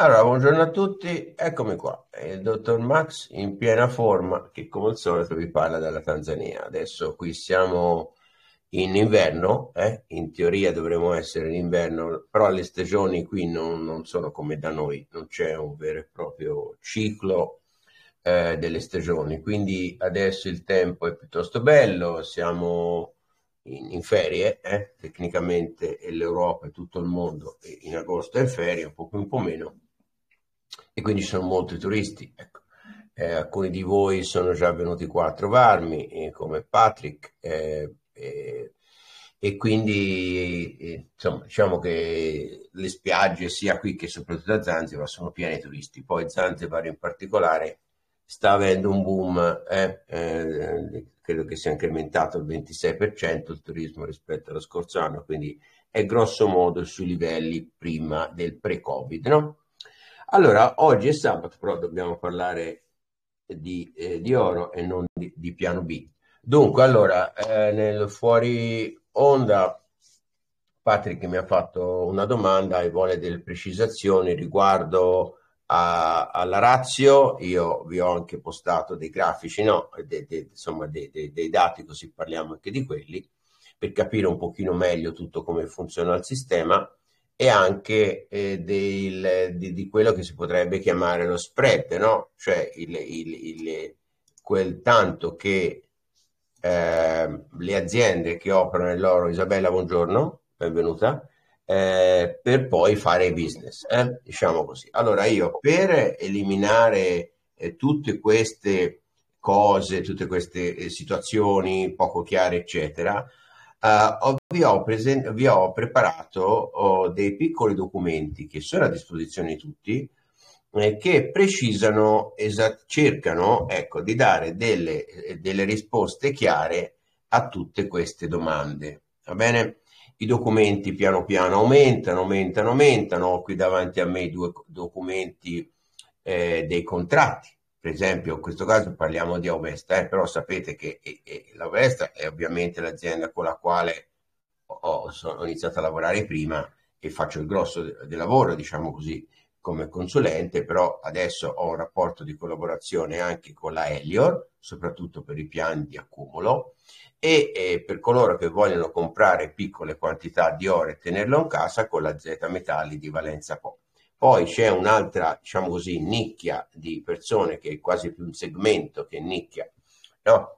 Allora, buongiorno a tutti, eccomi qua, il dottor Max in piena forma che come al solito vi parla dalla Tanzania. Adesso qui siamo in inverno, eh? in teoria dovremmo essere in inverno, però le stagioni qui non, non sono come da noi, non c'è un vero e proprio ciclo eh, delle stagioni, quindi adesso il tempo è piuttosto bello, siamo in, in ferie, eh? tecnicamente l'Europa e tutto il mondo in agosto è in ferie, un po' più un po' meno, e quindi ci sono molti turisti. Ecco. Eh, alcuni di voi sono già venuti qua a trovarmi, eh, come Patrick, eh, eh e quindi eh, insomma, diciamo che le spiagge sia qui che soprattutto a Zanzibar sono piene di turisti. Poi Zanzibar in particolare sta avendo un boom, eh, credo che sia incrementato il 26% il turismo rispetto allo scorso anno, quindi è grosso modo sui livelli prima del pre-Covid. No? Allora, oggi è sabato, però dobbiamo parlare di, eh, di oro e non di, di, piano B. Dunque, allora, eh, nel fuori onda, Patrick mi ha fatto una domanda e vuole delle precisazioni riguardo a, alla razio. Io vi ho anche postato dei grafici, no? De, de, insomma, de, dei dati, così parliamo anche di quelli, per capire un pochino meglio tutto come funziona il sistema e anche eh, del, di, di, quello che si potrebbe chiamare lo spread, no? cioè il, il, il, quel tanto che eh, le aziende che operano nell'oro, Isabella, buongiorno, benvenuta, eh, per poi fare business, eh? diciamo così. Allora io per eliminare eh, tutte queste cose, tutte queste eh, situazioni poco chiare, eccetera, Uh, vi, ho presen- vi, ho preparato oh, dei piccoli documenti che sono a disposizione di tutti, eh, che precisano, esat- cercano ecco, di dare delle, delle risposte chiare a tutte queste domande. Va bene? I documenti piano piano aumentano, aumentano, aumentano. Ho qui davanti a me i due documenti eh, dei contratti per esempio in questo caso parliamo di Auvesta, eh, però sapete che e, e è ovviamente l'azienda con la quale ho, ho, iniziato a lavorare prima e faccio il grosso del lavoro, diciamo così, come consulente, però adesso ho un rapporto di collaborazione anche con la Elior, soprattutto per i piani di accumulo, e, e per coloro che vogliono comprare piccole quantità di oro e tenerlo in casa con la Z Metalli di Valenza Po. Poi c'è un'altra, diciamo così, nicchia di persone che è quasi più un segmento che nicchia, no?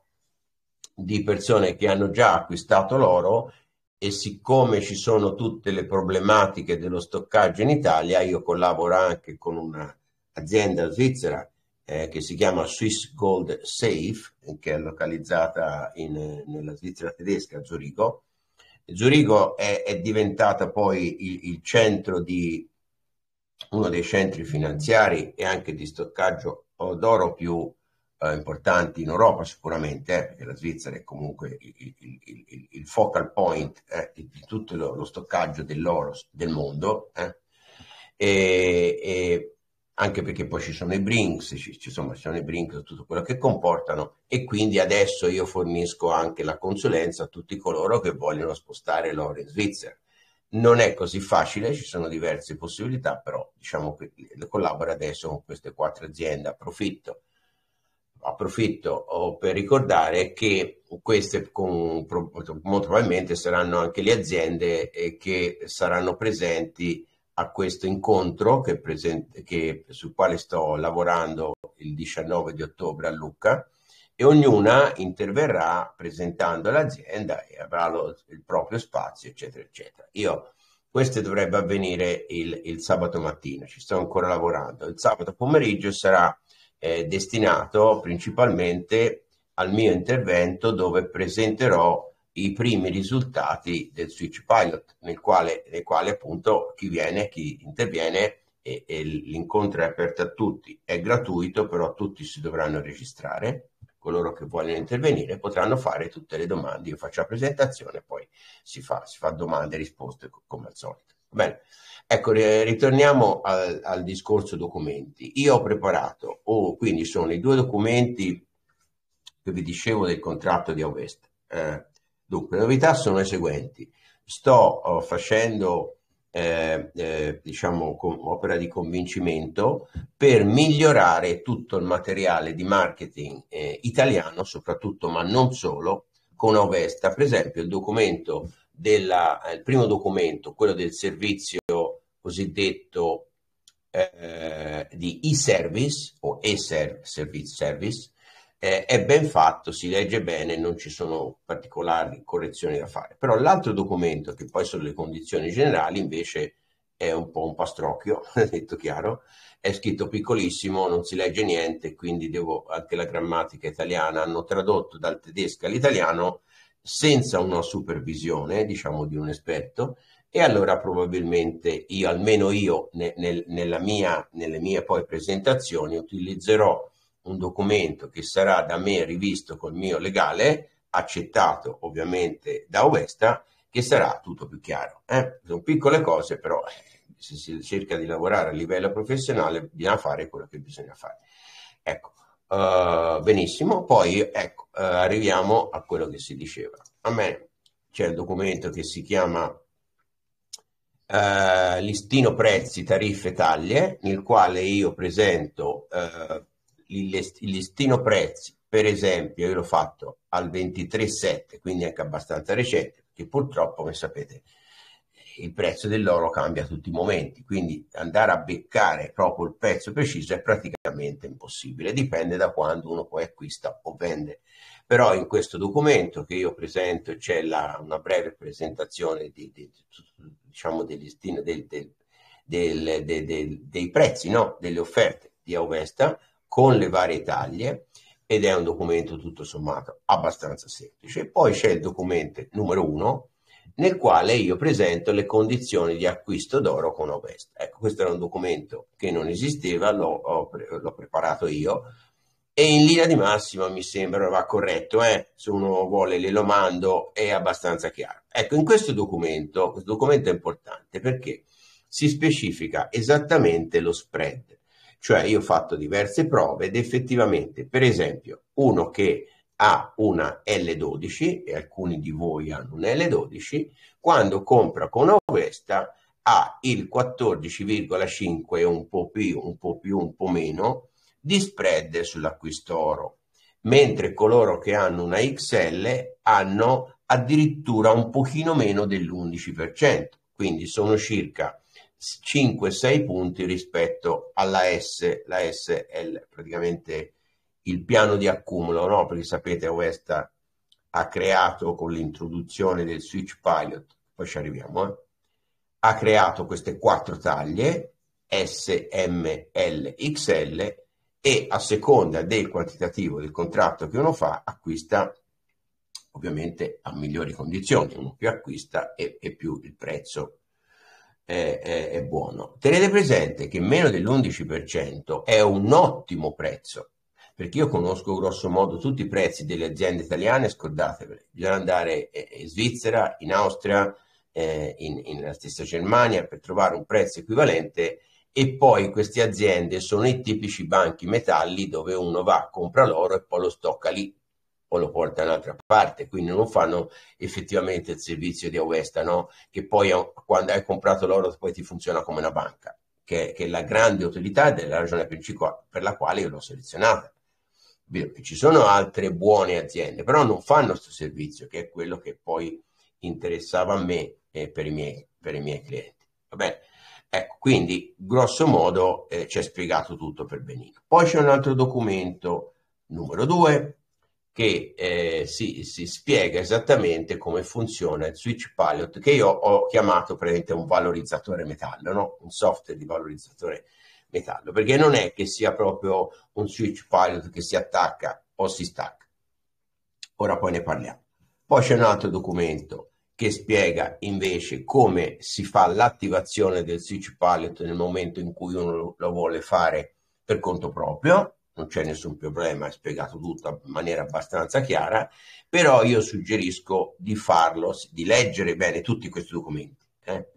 di persone che hanno già acquistato l'oro e siccome ci sono tutte le problematiche dello stoccaggio in Italia, io collaboro anche con un'azienda svizzera eh, che si chiama Swiss Gold Safe, che è localizzata in, nella Svizzera tedesca, a Zurigo. Zurigo è, è diventata poi il, il centro di uno dei centri finanziari e anche di stoccaggio d'oro più eh, importanti in Europa sicuramente, eh, perché la Svizzera è comunque il, il, il, il focal point eh, di, di, tutto lo, lo, stoccaggio dell'oro del mondo, eh. e, e, anche perché poi ci sono i Brinks, ci, ci, sono, ci sono i Brinks, tutto quello che comportano, e quindi adesso io fornisco anche la consulenza a tutti coloro che vogliono spostare l'oro in Svizzera non è così facile, ci sono diverse possibilità, però diciamo che collabora adesso con queste quattro aziende. Approfitto, approfitto oh, per ricordare che queste con, molto probabilmente saranno anche le aziende eh, che saranno presenti a questo incontro che presente, che, sul quale sto lavorando il 19 di ottobre a Lucca e ognuna interverrà presentando l'azienda e avrà lo, il proprio spazio, eccetera, eccetera. Io, questo dovrebbe avvenire il, il, sabato mattina, ci sto ancora lavorando. Il sabato pomeriggio sarà eh, destinato principalmente al mio intervento dove presenterò i primi risultati del Switch Pilot, nel quale, nel quale appunto chi viene, chi interviene e, e l'incontro è aperto a tutti, è gratuito, però tutti si dovranno registrare coloro che vogliono intervenire potranno fare tutte le domande. Io faccio la presentazione, poi si fa, si fa domande e risposte come al solito. Bene. Ecco, ritorniamo al, al, discorso documenti. Io ho preparato, oh, quindi sono i due documenti che vi dicevo del contratto di Ovest. Eh, dunque, le novità sono le seguenti. Sto oh, facendo eh, eh, diciamo, opera di convincimento per migliorare tutto il materiale di marketing eh, italiano, soprattutto, ma non solo, con Ovesta. Per esempio, il documento della, il primo documento, quello del servizio cosiddetto eh, di e-service o e-service service, eh, è ben fatto, si legge bene, non ci sono particolari correzioni da fare. Però l'altro documento, che poi sono le condizioni generali, invece è un po' un pastrocchio, detto chiaro, è scritto piccolissimo, non si legge niente, quindi devo, anche la grammatica italiana hanno tradotto dal tedesco all'italiano senza una supervisione, diciamo, di un esperto, e allora probabilmente io, almeno io, ne, nel, mia, nelle mie poi presentazioni, utilizzerò un documento che sarà da me rivisto col mio legale, accettato ovviamente da Ovesta, che sarà tutto più chiaro. Eh? Sono piccole cose, però eh, se si cerca di lavorare a livello professionale bisogna fare quello che bisogna fare. Ecco, uh, benissimo, poi ecco, uh, arriviamo a quello che si diceva. A me c'è il documento che si chiama uh, listino prezzi, tariffe, taglie, nel quale io presento il listino prezzi, per esempio, io l'ho fatto al 23,7, quindi anche abbastanza recente, perché purtroppo, come sapete, il prezzo dell'oro cambia a tutti i momenti, quindi andare a beccare proprio il prezzo preciso è praticamente impossibile, dipende da quando uno poi acquista o vende. Però in questo documento che io presento c'è la, una breve presentazione di, di, diciamo del listino del, del, del, dei prezzi, no? delle offerte di Auvesta, con le varie taglie ed è un documento tutto sommato abbastanza semplice. Poi c'è il documento numero uno nel quale io presento le condizioni di acquisto d'oro con Ovesta. Ecco, questo era un documento che non esisteva, l'ho, l'ho preparato io e in linea di massima mi sembra va corretto, eh? se uno vuole glielo mando, è abbastanza chiaro. Ecco, in questo documento, questo documento è importante perché si specifica esattamente lo spread cioè io ho fatto diverse prove ed effettivamente, per esempio, uno che ha una L12 e alcuni di voi hanno un L12, quando compra con Ovesta ha il 14,5 e un po' più, un po' più, un po' meno di spread sull'acquisto oro, mentre coloro che hanno una XL hanno addirittura un pochino meno dell'11%, quindi sono circa 5-6 punti rispetto alla S, la S è praticamente il piano di accumulo, no? perché sapete Ovesta ha creato con l'introduzione del switch pilot, poi ci arriviamo, eh? ha creato queste quattro taglie S, M, L, XL e a seconda del quantitativo del contratto che uno fa acquista ovviamente a migliori condizioni, uno più acquista e, e più il prezzo è, è, è buono. Tenete presente che meno dell'11% è un ottimo prezzo, perché io conosco grosso modo tutti i prezzi delle aziende italiane, scordatevele, bisogna andare in Svizzera, in Austria, eh, in, in, nella stessa Germania per trovare un prezzo equivalente e poi queste aziende sono i tipici banchi metalli dove uno va, compra l'oro e poi lo stocca lì o lo porta un'altra parte, quindi non fanno effettivamente il servizio di Ovesta, no? che poi quando hai comprato l'oro poi ti funziona come una banca, che, che è la grande utilità ed è la ragione per la quale io l'ho selezionata. Ci sono altre buone aziende, però non fanno questo servizio, che è quello che poi interessava a me e per i miei, per i miei clienti. Vabbè. Ecco, quindi grosso modo eh, ci è spiegato tutto per benino. Poi c'è un altro documento, numero due, che eh, si, si, spiega esattamente come funziona il switch pilot che io ho chiamato praticamente un valorizzatore metallo, no? un software di valorizzatore metallo, perché non è che sia proprio un switch pilot che si attacca o si stacca. Ora poi ne parliamo. Poi c'è un altro documento che spiega invece come si fa l'attivazione del switch pilot nel momento in cui uno lo vuole fare per conto proprio non c'è nessun problema, è spiegato tutto in maniera abbastanza chiara, però io suggerisco di farlo, di leggere bene tutti questi documenti eh,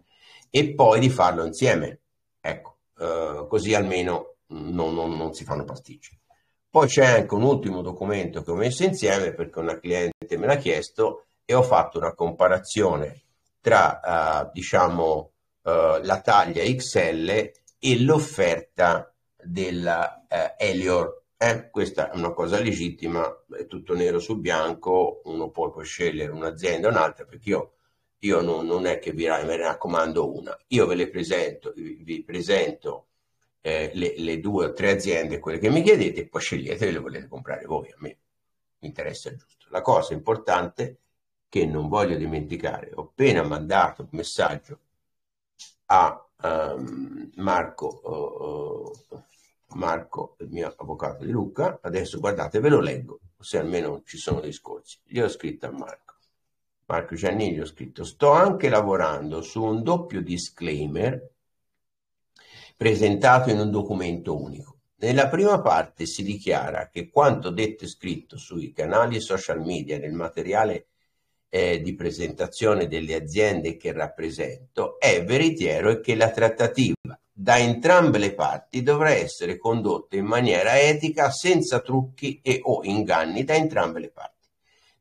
e poi di farlo insieme, ecco, eh, così almeno non, non, non, si fanno pasticci. Poi c'è anche un ultimo documento che ho messo insieme perché una cliente me l'ha chiesto e ho fatto una comparazione tra, uh, diciamo, uh, la taglia XL e l'offerta della uh, Elior. Eh? Questa è una cosa legittima, è tutto nero su bianco, uno poi può scegliere un'azienda o un'altra, perché io, io non, non, è che vi raccomando una, io ve le presento, vi, vi presento eh, le, le, due o tre aziende, quelle che mi chiedete, e poi scegliete le volete comprare voi, a me mi interessa giusto. La cosa importante che non voglio dimenticare, ho appena mandato un messaggio a um, Marco, uh, Marco, il mio avvocato di Lucca, adesso guardate, ve lo leggo, se almeno ci sono discorsi. Gli ho scritto a Marco, Marco Giannini, ho scritto, sto anche lavorando su un doppio disclaimer presentato in un documento unico. Nella prima parte si dichiara che quanto detto e scritto sui canali social media nel materiale eh, di presentazione delle aziende che rappresento è veritiero e che la trattativa da entrambe le parti dovrà essere condotta in maniera etica senza trucchi e o inganni da entrambe le parti.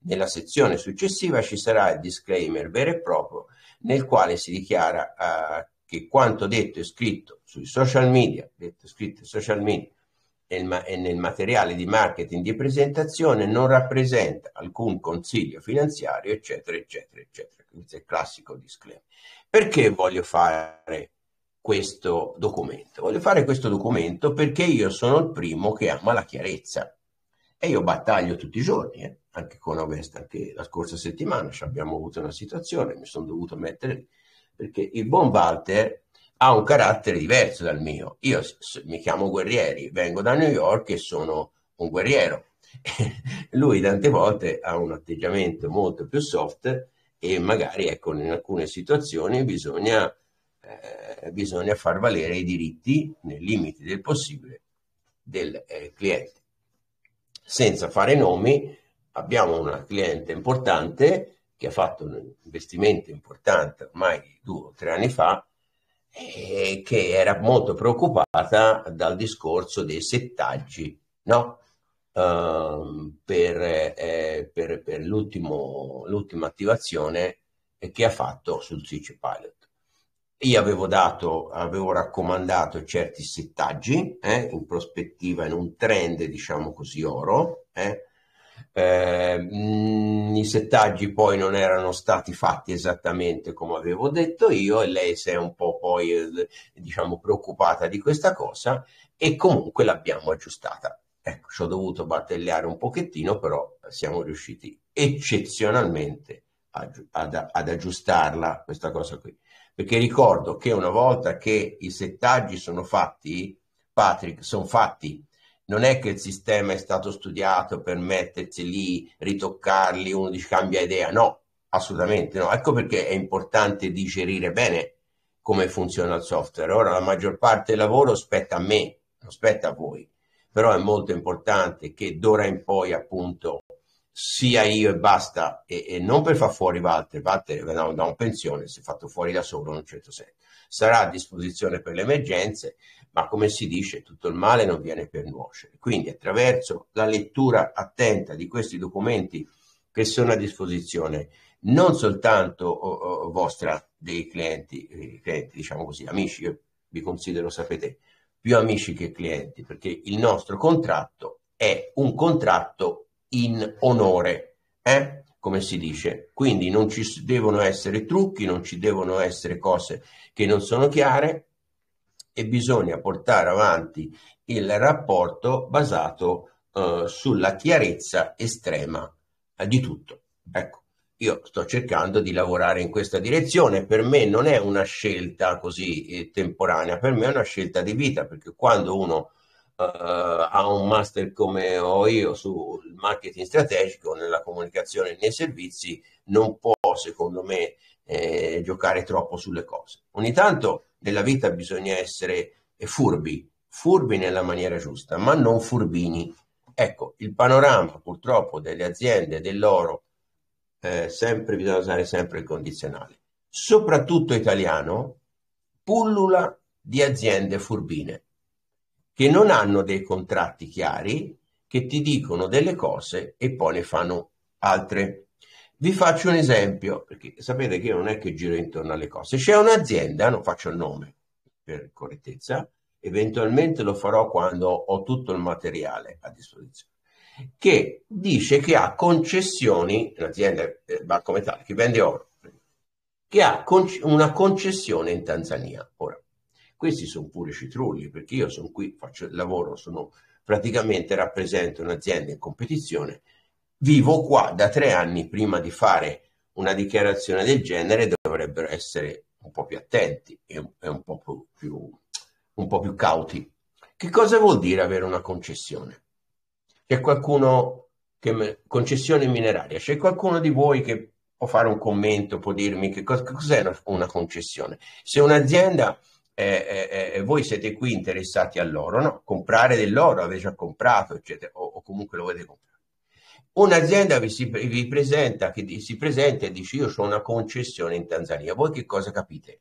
Nella sezione successiva ci sarà il disclaimer vero e proprio nel quale si dichiara uh, che quanto detto e scritto sui social media, detto e scritto social media e nel materiale di marketing di presentazione non rappresenta alcun consiglio finanziario, eccetera, eccetera, eccetera. Questo è il classico disclaimer. Perché voglio fare questo documento? Voglio fare questo documento perché io sono il primo che ama la chiarezza e io battaglio tutti i giorni, eh? anche con Ovest, anche la scorsa settimana abbiamo avuto una situazione, mi sono dovuto mettere perché il buon Walter ha un carattere diverso dal mio. Io mi chiamo Guerrieri, vengo da New York e sono un guerriero. Lui tante volte ha un atteggiamento molto più soft e magari ecco, in alcune situazioni bisogna, eh, bisogna far valere i diritti nei limiti del possibile del eh, cliente. Senza fare nomi, abbiamo una cliente importante che ha fatto un investimento importante ormai due o tre anni fa eh, che era molto preoccupata dal discorso dei settaggi no? uh, per, eh, per, per l'ultima attivazione che ha fatto sul Switch Pilot. Io avevo dato, avevo raccomandato certi settaggi eh, in prospettiva, in un trend, diciamo così, oro, eh, eh, I settaggi poi non erano stati fatti esattamente come avevo detto io e lei si è un po' poi eh, diciamo preoccupata di questa cosa e comunque l'abbiamo aggiustata. Ecco, ci ho dovuto battagliare un pochettino, però siamo riusciti eccezionalmente ad, ad, ad aggiustarla questa cosa qui. Perché ricordo che una volta che i settaggi sono fatti, Patrick, sono fatti non è che il sistema è stato studiato per mettersi lì, ritoccarli, uno dice cambia idea, no, assolutamente no. Ecco perché è importante digerire bene come funziona il software. Ora la maggior parte del lavoro spetta a me, non spetta a voi, però è molto importante che d'ora in poi appunto sia io e basta, e, e non per far fuori Walter, Walter da, da un pensione, si è fatto fuori da solo in un certo senso, sarà a disposizione per le emergenze, ma come si dice, tutto il male non viene per nuocere. Quindi attraverso la lettura attenta di questi documenti che sono a disposizione non soltanto oh, vostra dei clienti, eh, clienti, diciamo così, amici, io vi considero, sapete, più amici che clienti, perché il nostro contratto è un contratto in onore, eh? come si dice. Quindi non ci devono essere trucchi, non ci devono essere cose che non sono chiare, e bisogna portare avanti il rapporto basato eh, sulla chiarezza estrema eh, di tutto. Ecco, io sto cercando di lavorare in questa direzione, per me non è una scelta così eh, temporanea, per me è una scelta di vita, perché quando uno ha un master come ho io sul marketing strategico, nella comunicazione e nei servizi, non può, secondo me, eh, giocare troppo sulle cose. Ogni tanto nella vita bisogna essere furbi, furbi nella maniera giusta, ma non furbini. Ecco, il panorama purtroppo delle aziende dell'oro, eh, sempre bisogna usare sempre il condizionale, soprattutto italiano, pullula di aziende furbine che non hanno dei contratti chiari, che ti dicono delle cose e poi ne fanno altre. Vi faccio un esempio, perché sapete che io non è che giro intorno alle cose. C'è un'azienda, non faccio il nome per correttezza, eventualmente lo farò quando ho tutto il materiale a disposizione, che dice che ha concessioni, un'azienda eh, banco metallica che vende oro, che ha una concessione in Tanzania. Ora, questi sono pure citrulli, perché io sono qui, faccio il lavoro, sono praticamente rappresento un'azienda in competizione vivo qua da tre anni prima di fare una dichiarazione del genere dovrebbero essere un po' più attenti e un, e un, po, più, più, un po' più cauti. Che cosa vuol dire avere una concessione? C'è qualcuno che concessione mineraria, c'è qualcuno di voi che può fare un commento, può dirmi che cosa, cos'è una, una concessione? Se un'azienda eh, eh, eh, voi siete qui interessati all'oro, no? Comprare dell'oro, avete già comprato, eccetera, o, o comunque lo volete comprare Un'azienda vi, si, vi presenta, che si presenta e dice io ho una concessione in Tanzania, voi che cosa capite?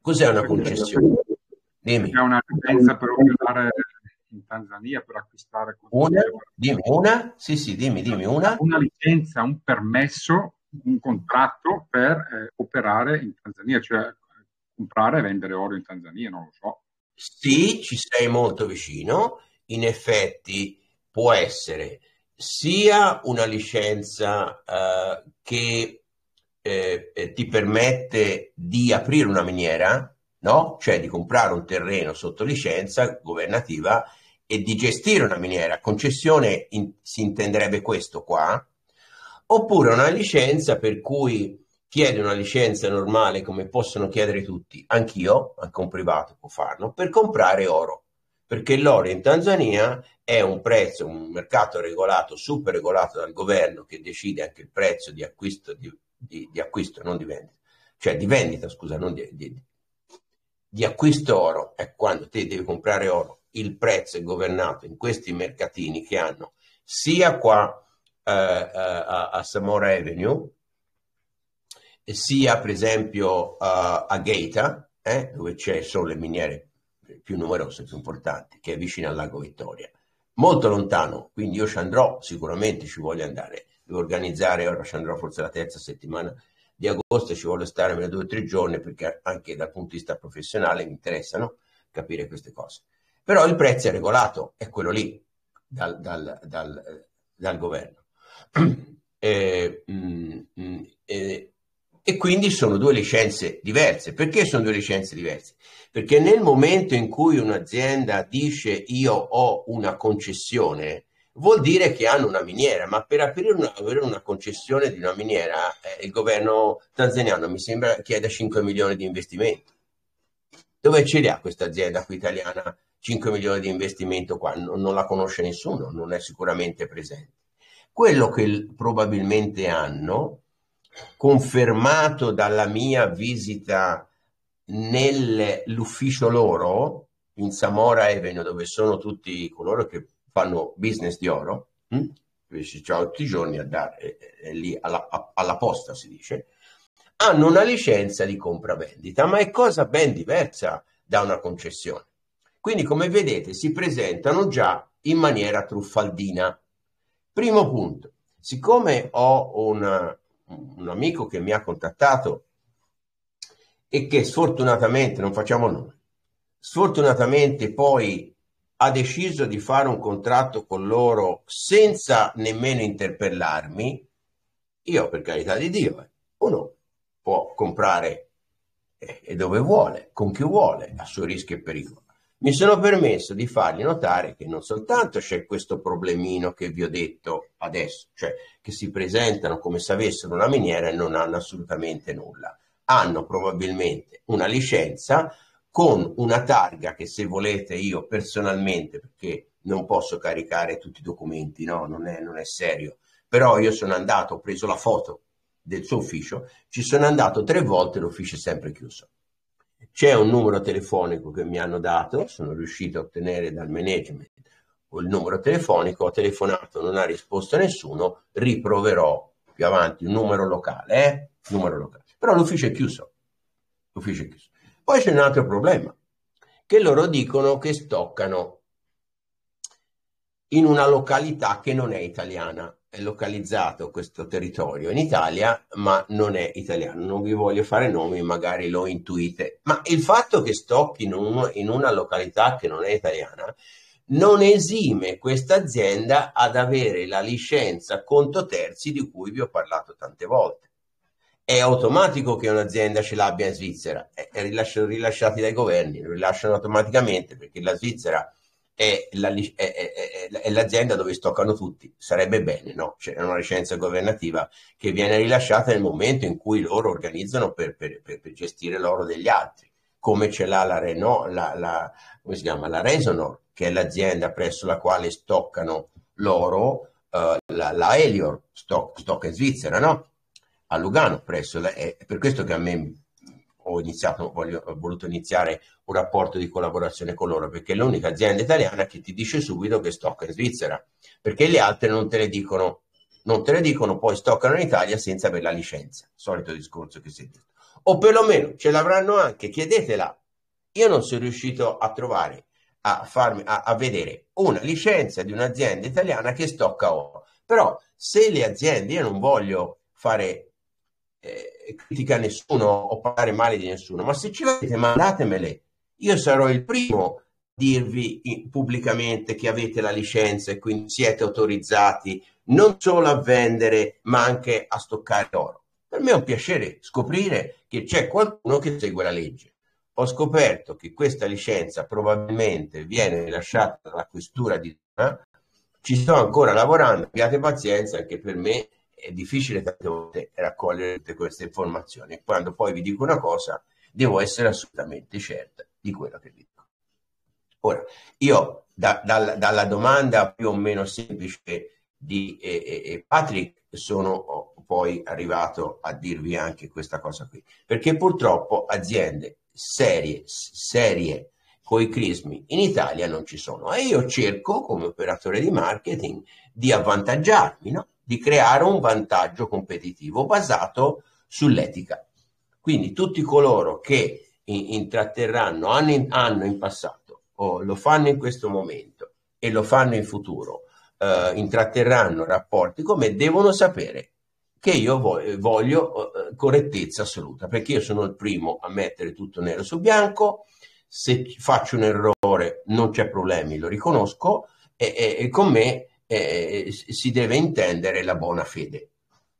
Cos'è una concessione? Dimmi. È una licenza per operare in Tanzania per acquistare una? Dimmi una? Sì, sì, dimmi, dimmi una. Una licenza, un permesso un contratto per eh, operare in Tanzania, cioè comprare e vendere oro in Tanzania, non lo so. Sì, ci sei molto vicino. In effetti può essere sia una licenza eh, che eh, eh ti permette di aprire una miniera, no? Cioè di comprare un terreno sotto licenza governativa e di gestire una miniera. Concessione in, si intenderebbe questo qua, oppure una licenza per cui chiede una licenza normale come possono chiedere tutti, anch'io, anche un privato può farlo, per comprare oro, perché l'oro in Tanzania è un prezzo, un mercato regolato, super regolato dal governo che decide anche il prezzo di acquisto, di, di, di acquisto non di vendita, cioè di vendita, scusa, non di, di, acquisto oro, è quando te devi comprare oro, il prezzo è governato in questi mercatini che hanno sia qua eh, a, a Samora Avenue, sia per esempio a Gaeta, eh, dove ci sono le miniere più numerose, più importanti, che è vicino al lago Vittoria. Molto lontano, quindi io ci andrò, sicuramente ci voglio andare. Devo organizzare, ora ci andrò forse la terza settimana di agosto e ci voglio stare almeno due o tre giorni perché anche dal punto di vista professionale mi interessano capire queste cose. Però il prezzo è regolato, è quello lì, dal, dal, dal, dal governo. Eh, mm, mm, eh, e quindi sono due licenze diverse. Perché sono due licenze diverse? Perché nel momento in cui un'azienda dice io ho una concessione, vuol dire che hanno una miniera, ma per aprire una, avere una concessione di una miniera, eh, il governo tanzaniano mi sembra chieda 5 milioni di investimento. Dove ce li ha questa azienda qui italiana 5 milioni di investimento qua? Non, non la conosce nessuno, non è sicuramente presente. Quello che probabilmente hanno, confermato dalla mia visita nell'ufficio loro in Samora Avenue, dove sono tutti coloro che fanno business di oro, hm? ci ciao tutti i giorni a dare, è, è lì alla, a, alla posta si dice, hanno una licenza di compravendita, ma è cosa ben diversa da una concessione. Quindi, come vedete, si presentano già in maniera truffaldina. Primo punto, siccome ho una, un amico che mi ha contattato e che sfortunatamente, non facciamo nome, sfortunatamente poi ha deciso di fare un contratto con loro senza nemmeno interpellarmi, io per carità di Dio, eh, uno può comprare eh, dove vuole, con chi vuole, a suo rischio e pericolo mi sono permesso di fargli notare che non soltanto c'è questo problemino che vi ho detto adesso, cioè che si presentano come se avessero una miniera e non hanno assolutamente nulla. Hanno probabilmente una licenza con una targa che se volete io personalmente, perché non posso caricare tutti i documenti, no, non è, non è serio, però io sono andato, ho preso la foto del suo ufficio, ci sono andato tre volte, l'ufficio è sempre chiuso. C'è un numero telefonico che mi hanno dato, sono riuscito a ottenere dal management il numero telefonico, ho telefonato, non ha risposto nessuno, riproverò più avanti un numero locale, eh? numero locale. Però l'ufficio è chiuso. L'ufficio è chiuso. Poi c'è un altro problema. che loro dicono che stoccano in una località che non è italiana. È localizzato questo territorio in Italia, ma non è italiano. Non vi voglio fare nomi, magari lo intuite. Ma il fatto che stocchino in una località che non è italiana non esime questa azienda ad avere la licenza conto terzi di cui vi ho parlato tante volte. È automatico che un'azienda ce l'abbia in Svizzera, è, è rilasciati dai governi, lo rilasciano automaticamente perché la Svizzera è, la, è, è, l'azienda dove stoccano tutti. Sarebbe bene, no? C'è una licenza governativa che viene rilasciata nel momento in cui loro organizzano per, per, per, per gestire l'oro degli altri, come ce l'ha la, Renault, la, la, come si chiama? la Resonor, che è l'azienda presso la quale stoccano l'oro, uh, la, la Elior stock, stocca in Svizzera, no? A Lugano, presso la, è per questo che a me ho, iniziato, voglio, ho voluto iniziare un rapporto di collaborazione con loro, perché è l'unica azienda italiana che ti dice subito che stocca in Svizzera, perché le altre non te le dicono, non te le dicono, poi stoccano in Italia senza avere la licenza, solito discorso che si è detto. O perlomeno ce l'avranno anche, chiedetela. Io non sono riuscito a trovare, a, farmi, a, a vedere una licenza di un'azienda italiana che stocca oro. Però se le aziende, io non voglio fare eh, critica nessuno o parlare male di nessuno, ma se ci avete mandatemele, io sarò il primo a dirvi pubblicamente che avete la licenza e quindi siete autorizzati non solo a vendere ma anche a stoccare oro. Per me è un piacere scoprire che c'è qualcuno che segue la legge. Ho scoperto che questa licenza probabilmente viene rilasciata dalla questura di Roma. Ci sto ancora lavorando, abbiate pazienza anche per me è difficile tante volte raccogliere tutte queste informazioni. Quando poi vi dico una cosa, devo essere assolutamente certa di quello che dico. Ora, io da, da, dalla domanda più o meno semplice di eh, eh, Patrick sono poi arrivato a dirvi anche questa cosa qui, perché purtroppo aziende serie, serie con i crismi in Italia non ci sono e io cerco come operatore di marketing di avvantaggiarmi, no? Di creare un vantaggio competitivo basato sull'etica. Quindi tutti coloro che intratterranno, hanno in, hanno in passato o lo fanno in questo momento e lo fanno in futuro, eh, intratterranno rapporti con me, devono sapere che io voglio, voglio eh, correttezza assoluta, perché io sono il primo a mettere tutto nero su bianco, se faccio un errore non c'è problemi, lo riconosco e, e, e con me eh, si deve intendere la buona fede.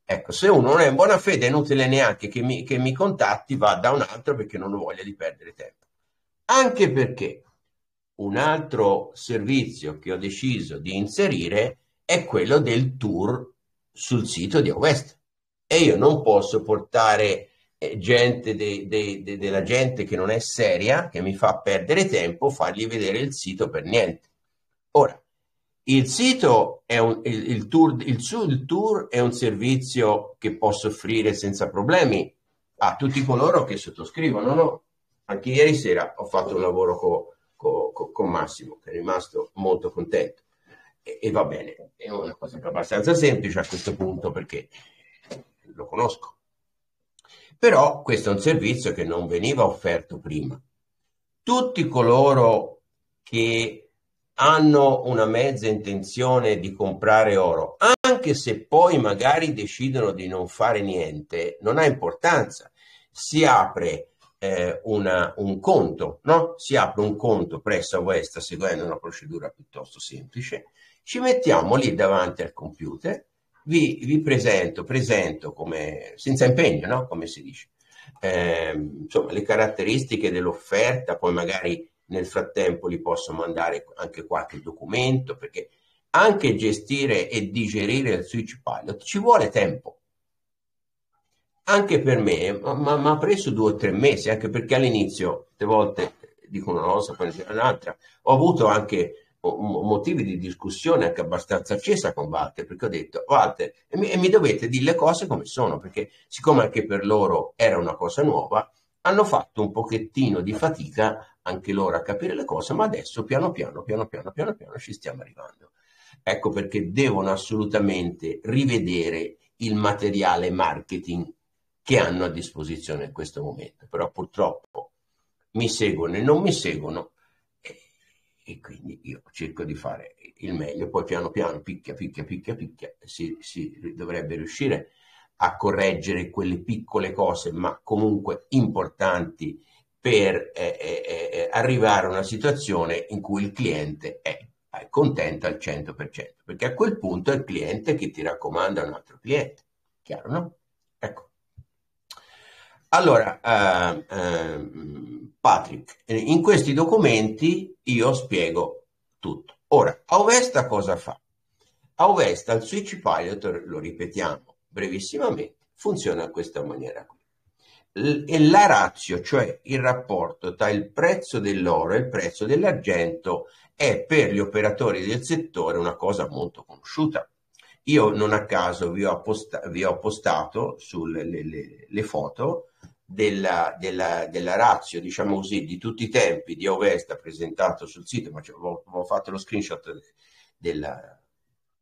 Ecco, se uno non è in buona fede è inutile neanche che mi, che mi contatti, va da un altro perché non ho voglia di perdere tempo. Anche perché un altro servizio che ho deciso di inserire è quello del tour sul sito di Ovest. E io non posso portare eh, gente de, de, de, della gente che non è seria, che mi fa perdere tempo, fargli vedere il sito per niente. Ora, il sito è un, il, il, tour, il, il, tour, è un servizio che posso offrire senza problemi a tutti coloro che sottoscrivono. No? Anche ieri sera ho fatto un lavoro co, co, co, con Massimo, che è rimasto molto contento. E, e va bene, è una cosa abbastanza semplice a questo punto perché lo conosco. Però questo è un servizio che non veniva offerto prima. Tutti coloro che hanno una mezza intenzione di comprare oro, anche se poi magari decidono di non fare niente, non ha importanza. Si apre eh, una, un conto, no? Si apre un conto presso West seguendo una procedura piuttosto semplice, ci mettiamo lì davanti al computer, vi, vi presento, presento come, senza impegno, no? Come si dice, eh, insomma, le caratteristiche dell'offerta, poi magari nel frattempo gli posso mandare anche qualche documento perché anche gestire e digerire il switch pilot ci vuole tempo. Anche per me, ma ha preso due o tre mesi, anche perché all'inizio, a volte dico una cosa, poi un'altra, ho avuto anche motivi di discussione anche abbastanza accesa con Walter, perché ho detto, Walter, e mi, e mi dovete dire le cose come sono, perché siccome anche per loro era una cosa nuova, hanno fatto un pochettino di fatica anche loro a capire le cose, ma adesso piano piano, piano piano, piano piano ci stiamo arrivando. Ecco perché devono assolutamente rivedere il materiale marketing che hanno a disposizione in questo momento. Però purtroppo mi seguono e non mi seguono e quindi io cerco di fare il meglio, poi piano piano, picchia, picchia, picchia, picchia, si, si dovrebbe riuscire a correggere quelle piccole cose, ma comunque importanti per eh, eh, eh arrivare a una situazione in cui il cliente è, contento al 100%, perché a quel punto è il cliente che ti raccomanda un altro cliente. Chiaro, no? Ecco. Allora, eh, eh, Patrick, in questi documenti io spiego tutto. Ora, Auvesta cosa fa? Auvesta, il switch pilot, lo ripetiamo brevissimamente, funziona in questa maniera qui. L- la razio, cioè il rapporto tra il prezzo dell'oro e il prezzo dell'argento, è per gli operatori del settore una cosa molto conosciuta. Io non a caso vi ho, posta- vi ho postato sulle le, le, le foto della, della, della, razio, diciamo così, di tutti i tempi di Ovesta presentato sul sito, ma avevo, avevo fatto lo screenshot della,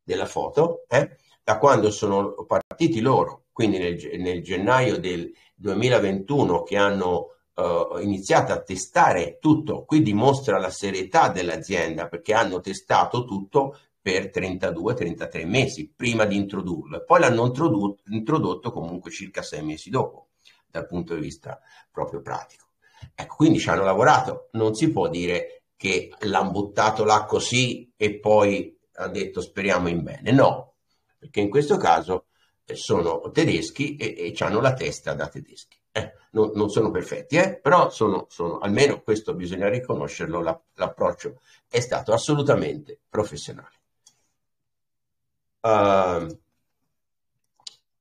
della foto, eh? Da quando sono partiti loro, quindi nel, nel gennaio del 2021 che hanno uh, iniziato a testare tutto, qui dimostra la serietà dell'azienda perché hanno testato tutto per 32-33 mesi prima di introdurlo e poi l'hanno introdotto, introdotto comunque circa sei mesi dopo dal punto di vista proprio pratico. Ecco, quindi ci hanno lavorato, non si può dire che l'hanno buttato là così e poi ha detto speriamo in bene, no, perché in questo caso eh, sono tedeschi e, e hanno la testa da tedeschi. Eh, non, non, sono perfetti, eh, però sono, sono, almeno questo bisogna riconoscerlo, la, l'approccio è stato assolutamente professionale. Uh,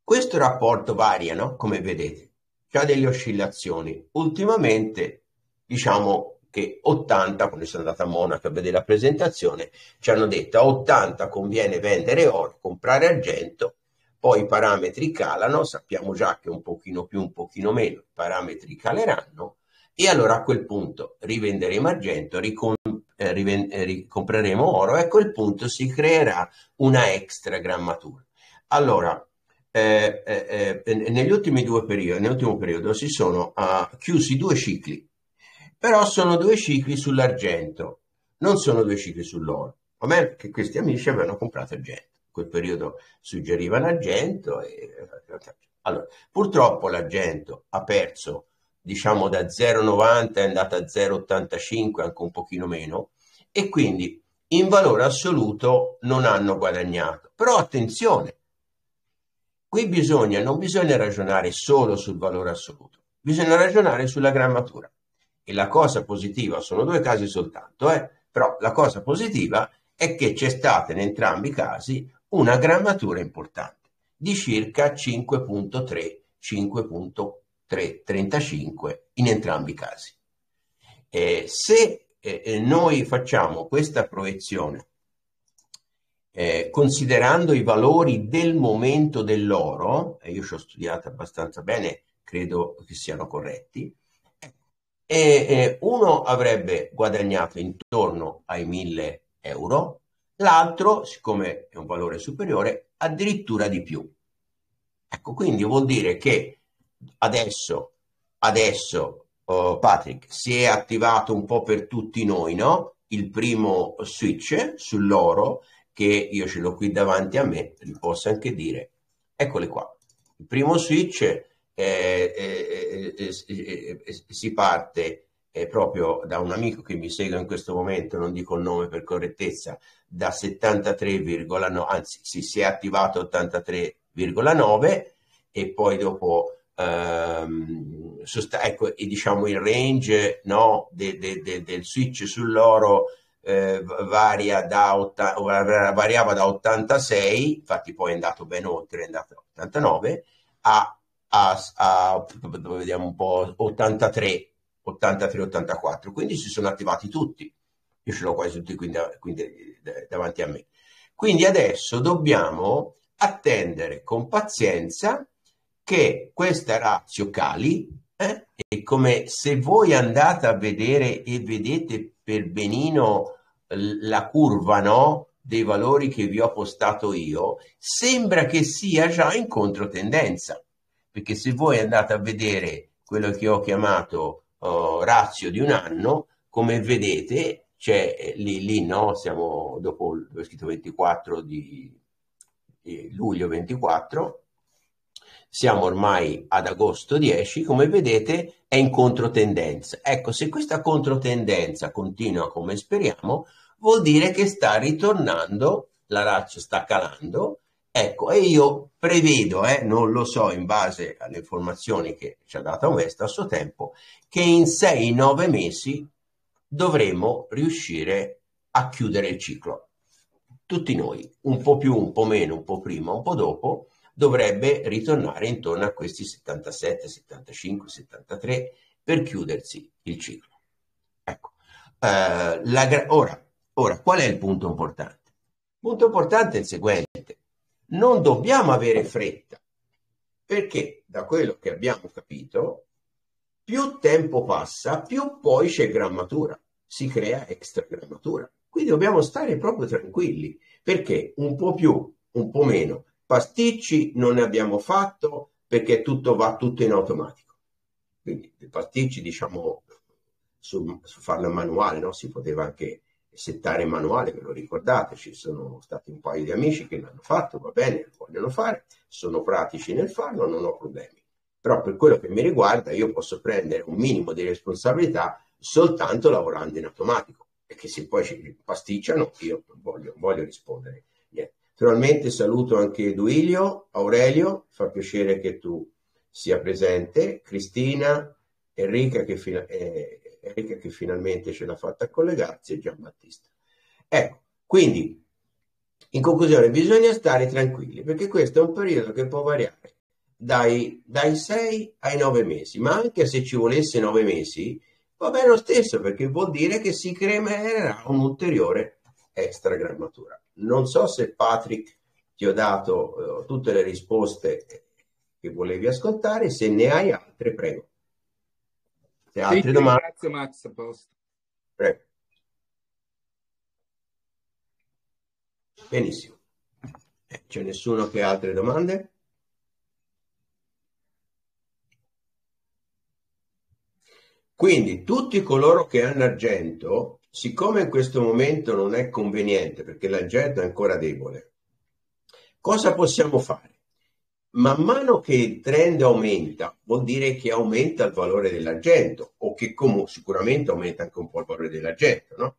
questo rapporto varia, no? come vedete, ha delle oscillazioni. Ultimamente, diciamo che 80, quando sono andato a Monaco a vedere la presentazione, ci hanno detto a 80 conviene vendere oro, comprare argento, poi i parametri calano, sappiamo già che un pochino più, un pochino meno, i parametri caleranno, e allora a quel punto rivenderemo argento, ricom- eh, riven- eh, ricompreremo oro e a quel punto si creerà una extra grammatura. Allora, eh, eh, eh, negli ultimi due periodi, nell'ultimo periodo si sono uh, chiusi due cicli, però sono due cicli sull'argento, non sono due cicli sull'oro. A me che questi amici avevano comprato argento, in quel periodo suggerivano argento. E... Allora, purtroppo l'argento ha perso, diciamo da 0,90 è andata a 0,85, anche un pochino meno, e quindi in valore assoluto non hanno guadagnato. Però attenzione, Qui bisogna, non bisogna ragionare solo sul valore assoluto, bisogna ragionare sulla grammatura. E la cosa positiva, sono due casi soltanto, eh, però la cosa positiva è che c'è stata in entrambi i casi una grammatura importante di circa 5.3, 5.335 in entrambi i casi. Eh, se eh, noi facciamo questa proiezione eh, considerando i valori del momento dell'oro, e io ci ho studiato abbastanza bene, credo che siano corretti, e eh, uno avrebbe guadagnato intorno ai 1000 euro, l'altro, siccome è un valore superiore, addirittura di più. Ecco, quindi vuol dire che adesso, adesso oh, Patrick, si è attivato un po' per tutti noi, no? Il primo switch sull'oro che io ce l'ho qui davanti a me, vi posso anche dire, eccole qua. Il primo switch eh, eh, eh, si parte proprio da un amico che mi segue in questo momento, non dico il nome per correttezza, da 73,9, anzi si, si è attivato 83,9 e poi dopo ehm, sosta- ecco, diciamo il range no, de, de, de, del switch sull'oro eh, varia da otta, variava da 86, infatti poi è andato ben oltre, è andato a 89, a, a, a vediamo un po', 83, 83, 84, quindi si sono attivati tutti, io ce l'ho quasi tutti quindi, quindi davanti a me. Quindi adesso dobbiamo attendere con pazienza che questa razio cali, eh, è come se voi andate a vedere e vedete per benino la curva no, dei valori che vi ho postato io, sembra che sia già in controtendenza. Perché se voi andate a vedere quello che ho chiamato uh, razio di un anno, come vedete cioè lì, lì no, siamo dopo, ho scritto 24 di, di luglio 24, siamo ormai ad agosto 10, come vedete è in controtendenza. Ecco, se questa controtendenza continua come speriamo, vuol dire che sta ritornando, la razza sta calando, ecco, e io prevedo, eh, non lo so in base alle informazioni che ci ha dato West a suo tempo, che in 6-9 mesi dovremo riuscire a chiudere il ciclo. Tutti noi, un po' più, un po' meno, un po' prima, un po' dopo, dovrebbe ritornare intorno a questi 77, 75, 73 per chiudersi il ciclo. Ecco. Uh, la, ora, ora, qual è il punto importante? Il punto importante è il seguente. Non dobbiamo avere fretta, perché da quello che abbiamo capito, più tempo passa, più poi c'è grammatura, si crea extra grammatura. Quindi dobbiamo stare proprio tranquilli, perché un po' più, un po' meno, pasticci non ne abbiamo fatto perché tutto va tutto in automatico. Quindi i pasticci, diciamo, su, su farlo manuale, no? si poteva anche settare manuale, ve lo ricordate, ci sono stati un paio di amici che l'hanno fatto, va bene, lo vogliono fare, sono pratici nel farlo, non ho problemi. Però per quello che mi riguarda io posso prendere un minimo di responsabilità soltanto lavorando in automatico e che se poi ci pasticciano io voglio, voglio rispondere niente. Naturalmente saluto anche Duilio, Aurelio, fa piacere che tu sia presente, Cristina, Enrica che, fina- eh, Enrica che finalmente ce l'ha fatta a collegarsi e Giambattista. Ecco, quindi in conclusione bisogna stare tranquilli perché questo è un periodo che può variare dai, dai 6 ai 9 mesi, ma anche se ci volesse 9 mesi va bene lo stesso perché vuol dire che si creerà un'ulteriore extra grammatura. Non so se Patrick ti ho dato uh, tutte le risposte che volevi ascoltare, se ne hai altre, prego. Se altre sì, domande. Grazie Max, posto. Prego. Benissimo. Eh, c'è nessuno che ha altre domande? Quindi tutti coloro che hanno argento siccome in questo momento non è conveniente perché l'argento è ancora debole, cosa possiamo fare? Man mano che il trend aumenta, vuol dire che aumenta il valore dell'argento o che comunque sicuramente aumenta anche un po' il valore dell'argento, no?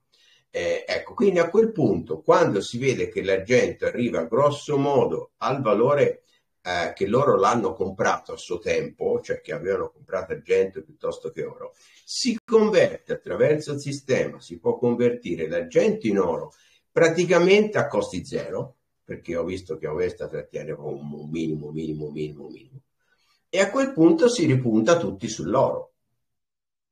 Eh, ecco, quindi a quel punto, quando si vede che l'argento arriva grosso modo al valore eh, che loro l'hanno comprato a suo tempo, cioè che avevano comprato argento piuttosto che oro, si converte attraverso il sistema, si può convertire l'argento in oro praticamente a costi zero, perché ho visto che Ovesta trattiene un minimo, minimo, minimo, minimo, e a quel punto si ripunta tutti sull'oro.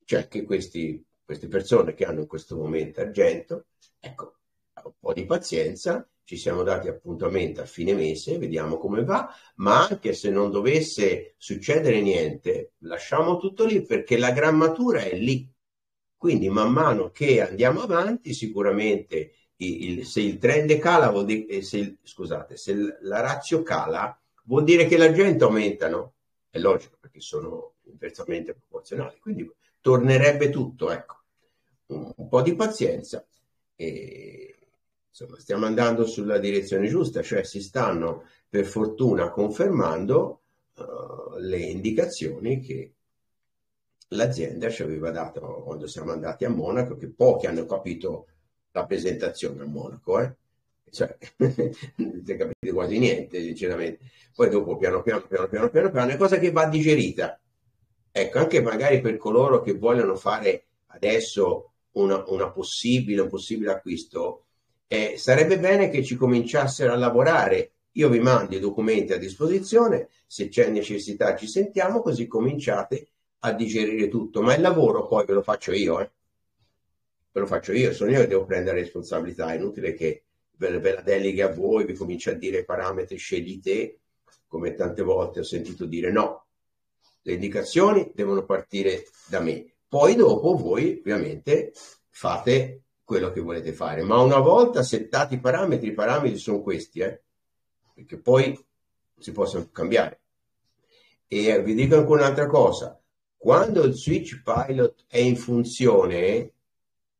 Cioè che questi, queste persone che hanno in questo momento argento, ecco, un po' di pazienza, ci siamo dati appuntamento a fine mese, vediamo come va, ma anche se non dovesse succedere niente, lasciamo tutto lì perché la grammatura è lì. Quindi man mano che andiamo avanti, sicuramente il, se il trend cala, vuol dire, se il, scusate, se la razio cala, vuol dire che la gente aumenta, no? È logico perché sono inversamente proporzionali. Quindi tornerebbe tutto, ecco. Un, un po' di pazienza e insomma, stiamo andando sulla direzione giusta, cioè si stanno per fortuna confermando uh, le indicazioni che l'azienda ci aveva dato quando siamo andati a Monaco, che pochi hanno capito la presentazione a Monaco, eh? cioè, non si è capito quasi niente, sinceramente. Poi dopo piano piano, piano piano, piano piano, è cosa che va digerita. Ecco, anche magari per coloro che vogliono fare adesso una, una possibile, un possibile acquisto, eh, sarebbe bene che ci cominciassero a lavorare. Io vi mando i documenti a disposizione, se c'è necessità ci sentiamo, così cominciate a digerire tutto. Ma il lavoro poi ve lo faccio io, eh. Ve lo faccio io, sono io che devo prendere responsabilità, è inutile che ve, ve la deleghi a voi, vi cominci a dire parametri, scegli te, come tante volte ho sentito dire no. Le indicazioni devono partire da me. Poi dopo voi ovviamente fate quello che volete fare, ma una volta settati i parametri, i parametri sono questi, eh? perché poi si possono cambiare. E vi dico ancora un'altra cosa, quando il switch pilot è in funzione,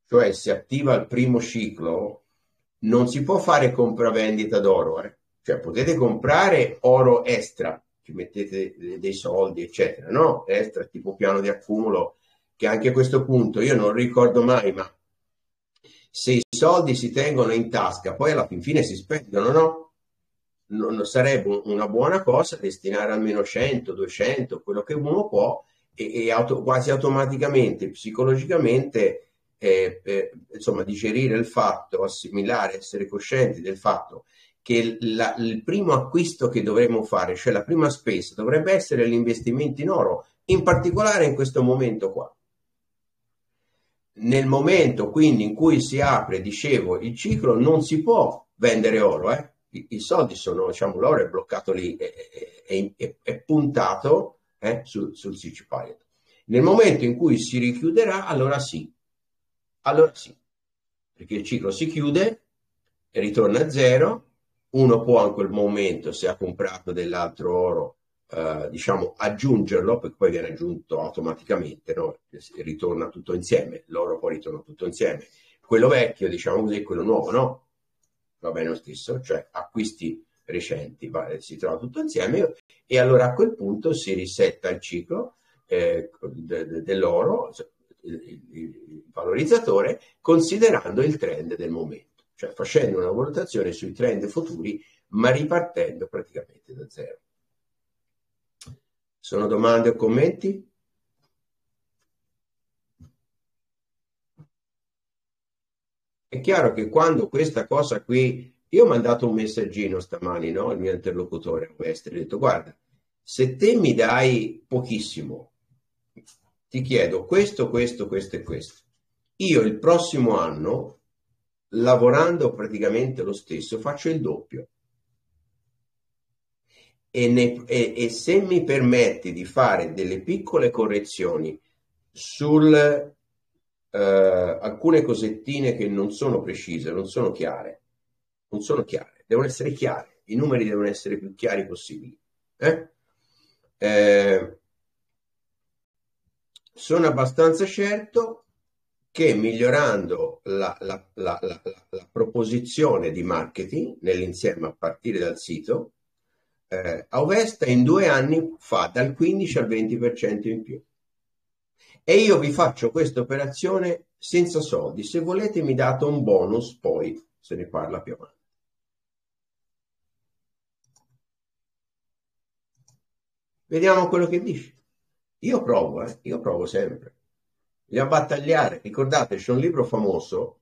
cioè si attiva il primo ciclo, non si può fare compravendita d'oro, eh? cioè potete comprare oro extra, ci mettete dei soldi, eccetera, no? Extra, tipo piano di accumulo, che anche a questo punto io non ricordo mai, ma se i soldi si tengono in tasca, poi alla fin fine si spendono, no? Non sarebbe una buona cosa destinare almeno 100, 200, quello che uno può e, e auto, quasi automaticamente, psicologicamente, eh, eh, insomma, digerire il fatto, assimilare, essere coscienti del fatto che la, il primo acquisto che dovremmo fare, cioè la prima spesa, dovrebbe essere l'investimento in oro, in particolare in questo momento qua. Nel momento quindi in cui si apre, dicevo, il ciclo, non si può vendere oro, eh? I, I, soldi sono, diciamo, l'oro è bloccato lì, è, è, è, è puntato eh, sul, sul Pilot. Nel momento in cui si richiuderà, allora sì, allora sì, perché il ciclo si chiude e ritorna a zero, uno può in quel momento, se ha comprato dell'altro oro, eh, diciamo aggiungerlo, perché poi viene aggiunto automaticamente, no? ritorna tutto insieme, l'oro poi ritorna tutto insieme. Quello vecchio, diciamo così, è quello nuovo, no? Va bene lo stesso, cioè acquisti recenti, va, si trova tutto insieme e allora a quel punto si risetta il ciclo eh, de, de, dell'oro, il, valorizzatore, considerando il trend del momento, cioè facendo una valutazione sui trend futuri, ma ripartendo praticamente da zero. Sono domande o commenti? È chiaro che quando questa cosa qui io ho mandato un messaggino stamani no, al mio interlocutore a Western, ho detto guarda, se te mi dai pochissimo, ti chiedo questo, questo, questo e questo, io il prossimo anno, lavorando praticamente lo stesso, faccio il doppio. E, ne, e, e se mi permetti di fare delle piccole correzioni su eh, alcune cosettine che non sono precise, non sono chiare, non sono chiare, devono essere chiare, i numeri devono essere più chiari possibili. Eh? Eh, sono abbastanza certo che migliorando la, la, la, la, proposizione di marketing nell'insieme a partire dal sito, eh, Auvesta in due anni fa dal 15 al 20% in più. E io vi faccio questa operazione senza soldi. Se volete mi date un bonus, poi se ne parla più avanti. Vediamo quello che dice. Io provo, eh? io provo sempre. Bisogna battagliare. Ricordate, c'è un libro famoso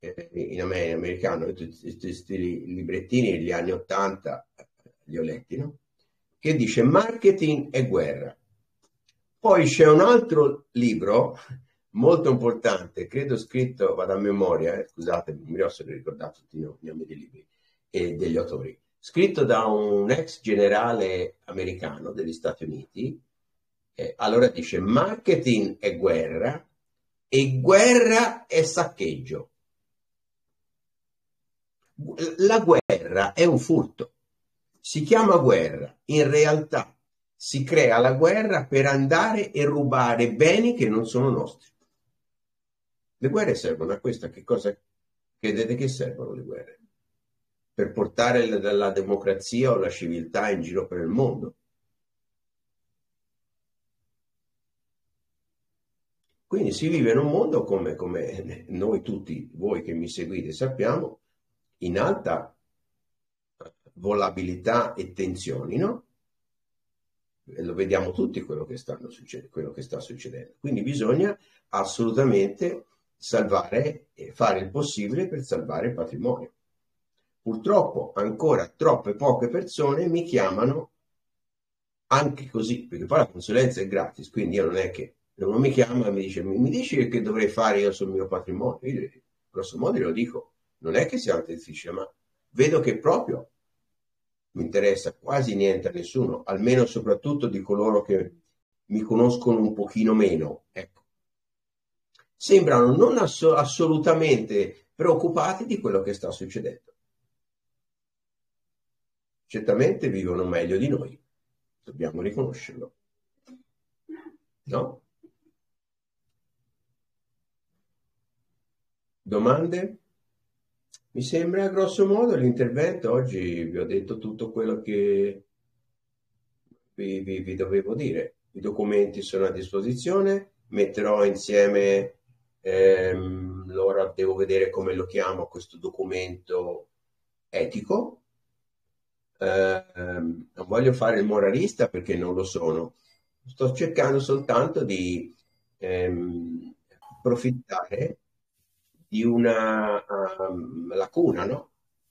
eh, in americano, questi librettini degli anni 80, li ho letti, no? Che dice marketing e guerra. Poi c'è un altro libro molto importante, credo scritto, vado a memoria, eh, scusate, non mi ho ricordato tutti i nomi dei libri e degli autori scritto da un ex generale americano degli Stati Uniti. Eh, allora dice marketing è guerra e guerra è saccheggio. La guerra è un furto, si chiama guerra, in realtà si crea la guerra per andare e rubare beni che non sono nostri. Le guerre servono a questo, che cosa credete che servono le guerre? per portare la, la democrazia o la civiltà in giro per il mondo. Quindi si vive in un mondo come, come, noi tutti, voi che mi seguite, sappiamo, in alta volabilità e tensioni, no? E lo vediamo tutti quello che, quello che sta succedendo. Quindi bisogna assolutamente salvare e fare il possibile per salvare il patrimonio. Purtroppo ancora troppe poche persone mi chiamano anche così, perché poi la consulenza è gratis, quindi io non è che uno mi chiama e mi dice mi, dici che dovrei fare io sul mio patrimonio? Io, grosso modo glielo dico, non è che sia tanto difficile, ma vedo che proprio mi interessa quasi niente a nessuno, almeno soprattutto di coloro che mi conoscono un pochino meno. Ecco. Sembrano non ass- assolutamente preoccupati di quello che sta succedendo certamente vivono meglio di noi, dobbiamo riconoscerlo. No? Domande? Mi sembra grosso modo l'intervento oggi vi ho detto tutto quello che vi, vi, vi dovevo dire. I documenti sono a disposizione, metterò insieme, ehm, ora devo vedere come lo chiamo questo documento etico. Eh, non voglio fare il moralista perché non lo sono, sto cercando soltanto di ehm, approfittare di una um, lacuna no?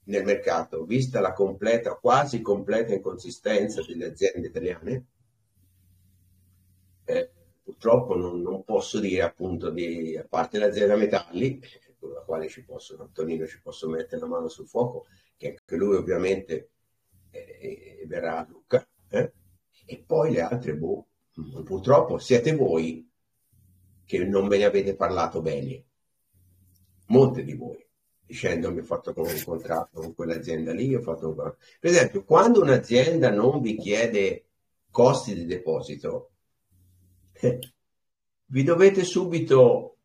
nel mercato, vista la completa, quasi completa inconsistenza delle aziende italiane. Eh, purtroppo non, non, posso dire appunto di, a parte l'azienda Metalli, con la quale ci posso, Antonino ci posso mettere la mano sul fuoco, che anche lui ovviamente eh, verrà a Lucca, eh? e poi le altre, boh, purtroppo siete voi che non me ne avete parlato bene molte di voi, dicendo mi ho fatto un contratto con quell'azienda lì, ho fatto un... Per esempio, quando un'azienda non vi chiede costi di deposito, eh, vi dovete subito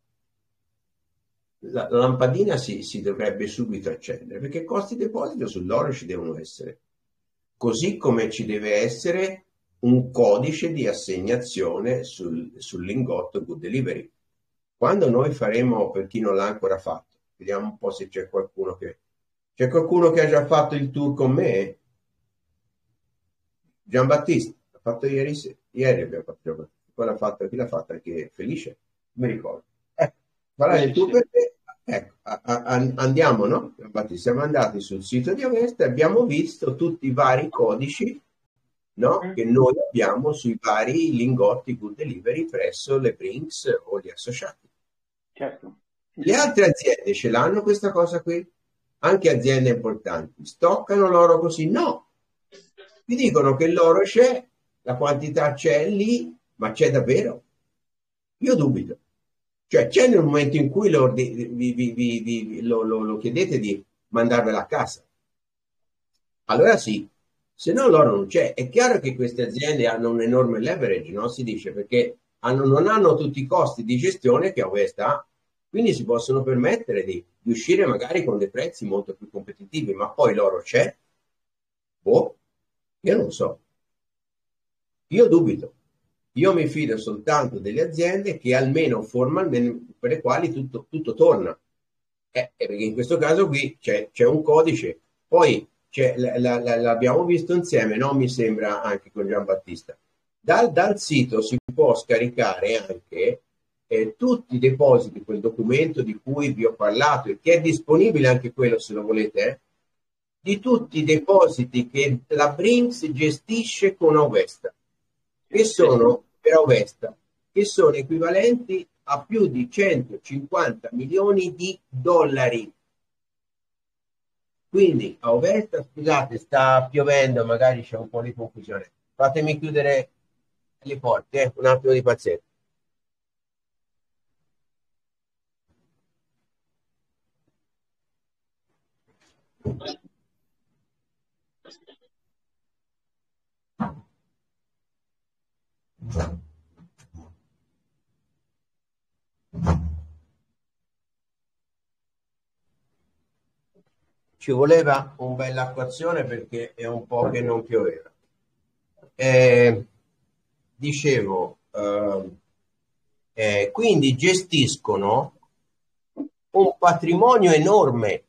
la, la lampadina si, si, dovrebbe subito accendere perché costi di deposito sull'oro ci devono essere. Così come ci deve essere un codice di assegnazione sul, sul lingotto good delivery quando noi faremo, per chi non l'ha ancora fatto, vediamo un po' se c'è qualcuno che... C'è qualcuno che ha già fatto il tour con me? Giambattista, l'ha fatto ieri, ieri abbiamo fatto Giambattista, poi l'ha fatto, chi l'ha fatto? Anche Felice, mi ricordo. Ecco, farà il tour per te. Ecco, a, a, andiamo, no? Giambattista, siamo andati sul sito di Ovesta e abbiamo visto tutti i vari codici no? Mm. che noi abbiamo sui vari lingotti good delivery presso le Brinks o gli associati. Certo. Le altre aziende ce l'hanno questa cosa qui? Anche aziende importanti. Stoccano l'oro così? No. Vi dicono che l'oro c'è, la quantità c'è lì, ma c'è davvero? Io dubito. Cioè c'è nel momento in cui lo, vi, vi, vi, lo, lo, lo chiedete di mandarvela a casa. Allora sì, se no l'oro non c'è. È chiaro che queste aziende hanno un enorme leverage, no? si dice, perché hanno, non hanno tutti i costi di gestione che Ovesta ha, quindi si possono permettere di, di, uscire magari con dei prezzi molto più competitivi, ma poi l'oro c'è? Boh, io non so. Io dubito. Io mi fido soltanto delle aziende che almeno formalmente, per le quali tutto, tutto torna. Eh, perché in questo caso qui c'è, c'è un codice. Poi la, la, l'abbiamo visto insieme, no? Mi sembra anche con Giambattista. Dal, dal sito si può scaricare anche eh, tutti i depositi, quel documento di cui vi ho parlato e che è disponibile anche quello se lo volete, eh, di tutti i depositi che la Brinks gestisce con Ovesta, che sono per Ovesta, che sono equivalenti a più di 150 milioni di dollari. Quindi a Ovesta, scusate, sta piovendo, magari c'è un po' di confusione. Fatemi chiudere le porte, eh? un attimo di pazienza. ci voleva un bella acquazione perché è un po' che non pioveva. Eh, dicevo, eh, eh, quindi gestiscono un patrimonio enorme.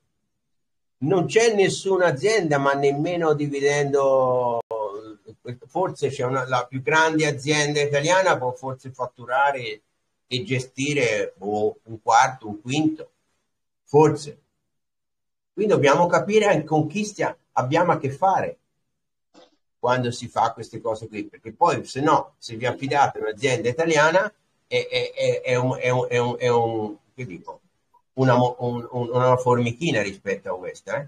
Non c'è nessuna azienda, ma nemmeno dividendo, forse c'è una, la più grande azienda italiana può forse fatturare e gestire oh, un quarto, un quinto, forse quindi dobbiamo capire con chi stia, abbiamo a che fare quando si fa queste cose qui, perché poi se no, se vi affidate un'azienda italiana, è, è, è, un, è un, un, un che dico, una, un, una formichina rispetto a questa, eh?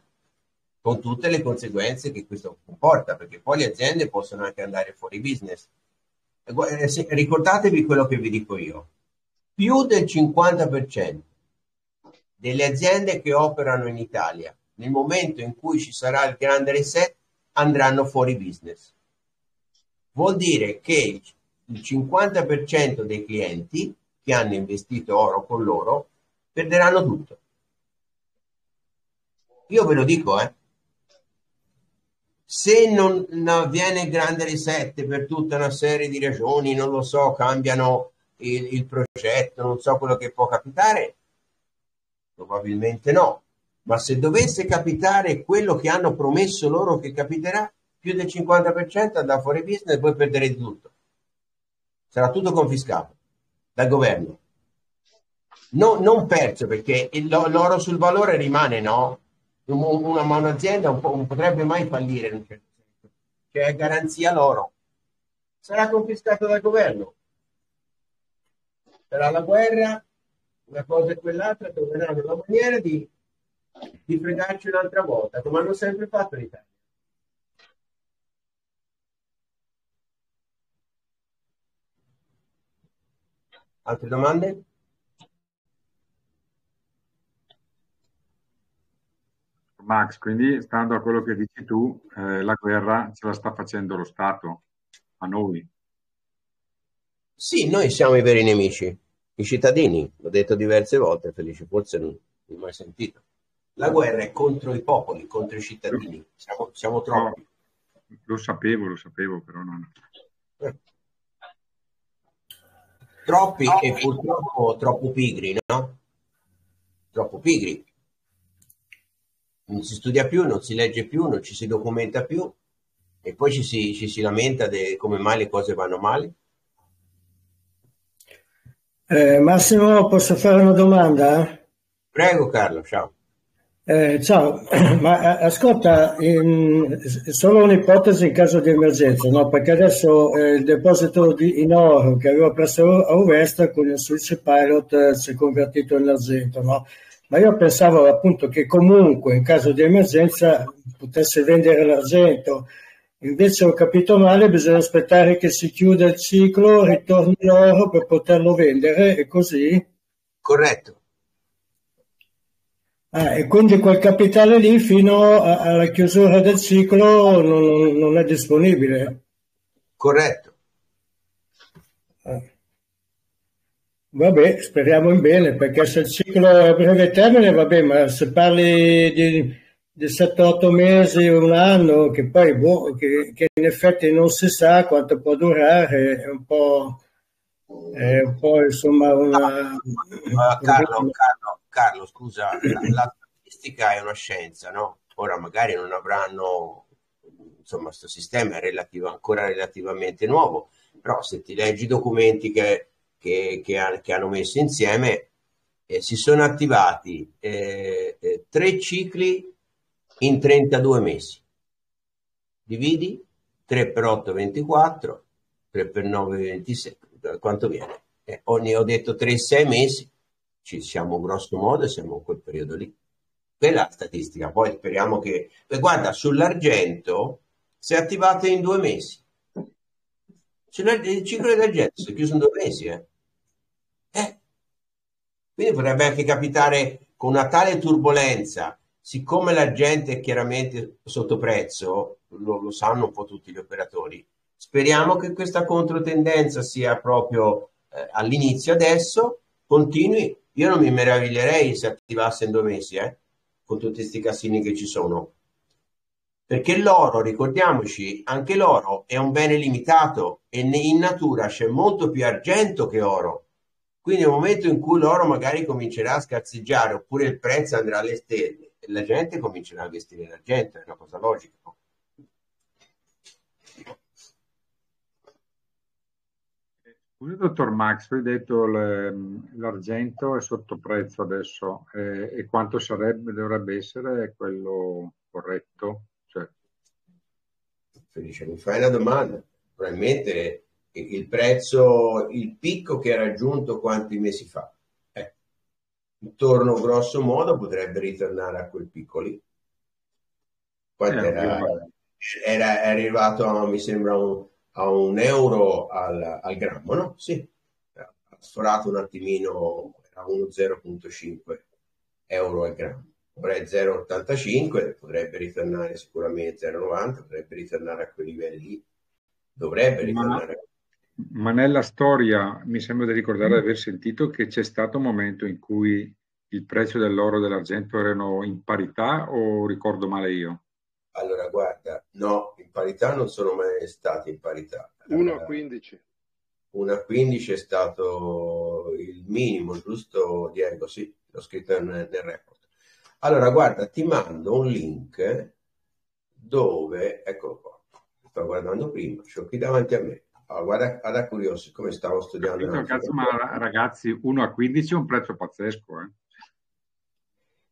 con tutte le conseguenze che questo comporta, perché poi le aziende possono anche andare fuori business. Eh, ricordatevi quello che vi dico io, più del 50% delle aziende che operano in Italia, nel momento in cui ci sarà il grande reset, andranno fuori business. Vuol dire che il 50% dei clienti che hanno investito oro con loro perderanno tutto. Io ve lo dico, eh. Se non avviene grande reset per tutta una serie di ragioni, non lo so, cambiano il, il progetto, non so quello che può capitare, probabilmente no. Ma se dovesse capitare quello che hanno promesso loro che capiterà, più del 50% andrà fuori business e poi perderete tutto. Sarà tutto confiscato dal governo. No, non perso perché l'oro sul valore rimane, no? Una, un'azienda un non potrebbe mai fallire in un certo senso. C'è garanzia l'oro. Sarà confiscato dal governo. Sarà la guerra, una cosa e quell'altra, troveranno la maniera di, di fregarci un'altra volta, come hanno sempre fatto in Italia. Altre domande? Max, quindi stando a quello che dici tu, eh, la guerra ce la sta facendo lo Stato a noi. Sì, noi siamo i veri nemici, i cittadini, l'ho detto diverse volte, Felice, forse non l'hai mai sentito. La guerra è contro i popoli, contro i cittadini, siamo, siamo troppi. No, lo sapevo, lo sapevo, però non... Troppi e purtroppo troppo pigri, no? Troppo pigri non si studia più, non si legge più, non ci si documenta più e poi ci si, ci si lamenta di come mai le cose vanno male. Eh, Massimo, posso fare una domanda? Prego Carlo, ciao. Eh, ciao, ma ascolta, in, solo un'ipotesi in caso di emergenza, no? perché adesso eh, il deposito di, in oro che avevo presso a Ovesta con il Switch Pilot eh, si è convertito in argento, no? ma io pensavo appunto che comunque in caso di emergenza potesse vendere l'argento. Invece ho capito male, bisogna aspettare che si chiuda il ciclo, ritorni l'oro per poterlo vendere, è così? Corretto. Ah, e quindi quel capitale lì fino a, alla chiusura del ciclo non, non è disponibile? Corretto. Ah. Vabbè, speriamo in bene, perché se il ciclo è a breve termine, vabbè, ma se parli di, di 7-8 mesi, un anno, che poi boh, che, che, in effetti non si sa quanto può durare, è un po', è un po' insomma una... Uh, Carlo, Carlo, Carlo, scusa, la, statistica è una scienza, no? Ora magari non avranno, insomma, questo sistema è relativo, ancora relativamente nuovo, però se ti leggi i documenti che che, che, che hanno messo insieme, eh, si sono attivati eh, eh, tre cicli in 32 mesi. Dividi 3 per 8, 24, 3 per 9, 26. Quanto viene? Eh, ogni, ho detto 3-6 mesi, ci siamo grosso modo, siamo in quel periodo lì. Quella statistica. Poi speriamo che... guarda, sull'argento si è attivato in due mesi. Il ciclo dell'argento si è chiuso in due mesi, eh. Eh. Quindi potrebbe anche capitare con una tale turbolenza, siccome la gente è chiaramente sotto prezzo, lo, lo sanno un po' tutti gli operatori, speriamo che questa controtendenza sia proprio eh, all'inizio adesso, continui. Io non mi meraviglierei se attivasse in due mesi, eh, con tutti questi casini che ci sono. Perché l'oro, ricordiamoci, anche l'oro è un bene limitato e in natura c'è molto più argento che oro. Quindi nel momento in cui l'oro magari comincerà a scarseggiare oppure il prezzo andrà alle stelle, la gente comincerà a investire l'argento, è una cosa logica. Scusi, dottor Max, hai detto l'argento è sotto prezzo adesso eh, e quanto sarebbe, dovrebbe essere quello corretto? Cioè... Felice, mi fai una domanda. Probabilmente il prezzo, il picco che ha raggiunto quanti mesi fa. Eh, intorno grosso modo potrebbe ritornare a quel picco lì. Quanto eh, era, era, arrivato a, mi sembra, un, a un euro al, al, grammo, no? Sì, ha sforato un attimino, era 1,0.5 euro al grammo. Ora è 0,85, potrebbe ritornare sicuramente 0,90, potrebbe ritornare a quei livelli lì, dovrebbe ritornare a ma nella storia mi sembra di ricordare di aver sentito che c'è stato un momento in cui il prezzo dell'oro e dell'argento erano in parità o ricordo male io? Allora, guarda, no, in parità non sono mai stati in parità. 1 a 15. 1 a 15 è stato il minimo, giusto Diego? Sì, l'ho scritto nel, nel report. Allora, guarda, ti mando un link dove, eccolo qua, sto guardando prima, ce l'ho qui davanti a me. Allora, guarda, guarda curioso, come stavo studiando. Capito, cazzo, ma ragazzi, 1 a 15 è un prezzo pazzesco, eh?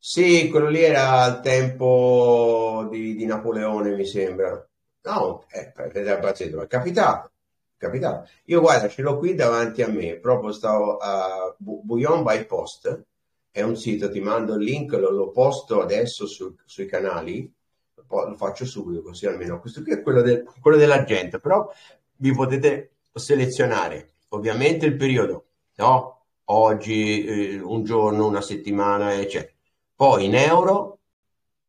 Sì, quello lì era al tempo di, di Napoleone, mi sembra. No, eh, è capitato, capitato. Io guarda, ce l'ho qui davanti a me, proprio stavo a Bouillon by Post, è un sito, ti mando il link, lo, lo posto adesso su, sui canali, lo faccio subito così almeno. Questo qui è quello, del, quello dell'argento, però vi potete selezionare ovviamente il periodo, no? Oggi, eh, un giorno, una settimana, eccetera poi in euro,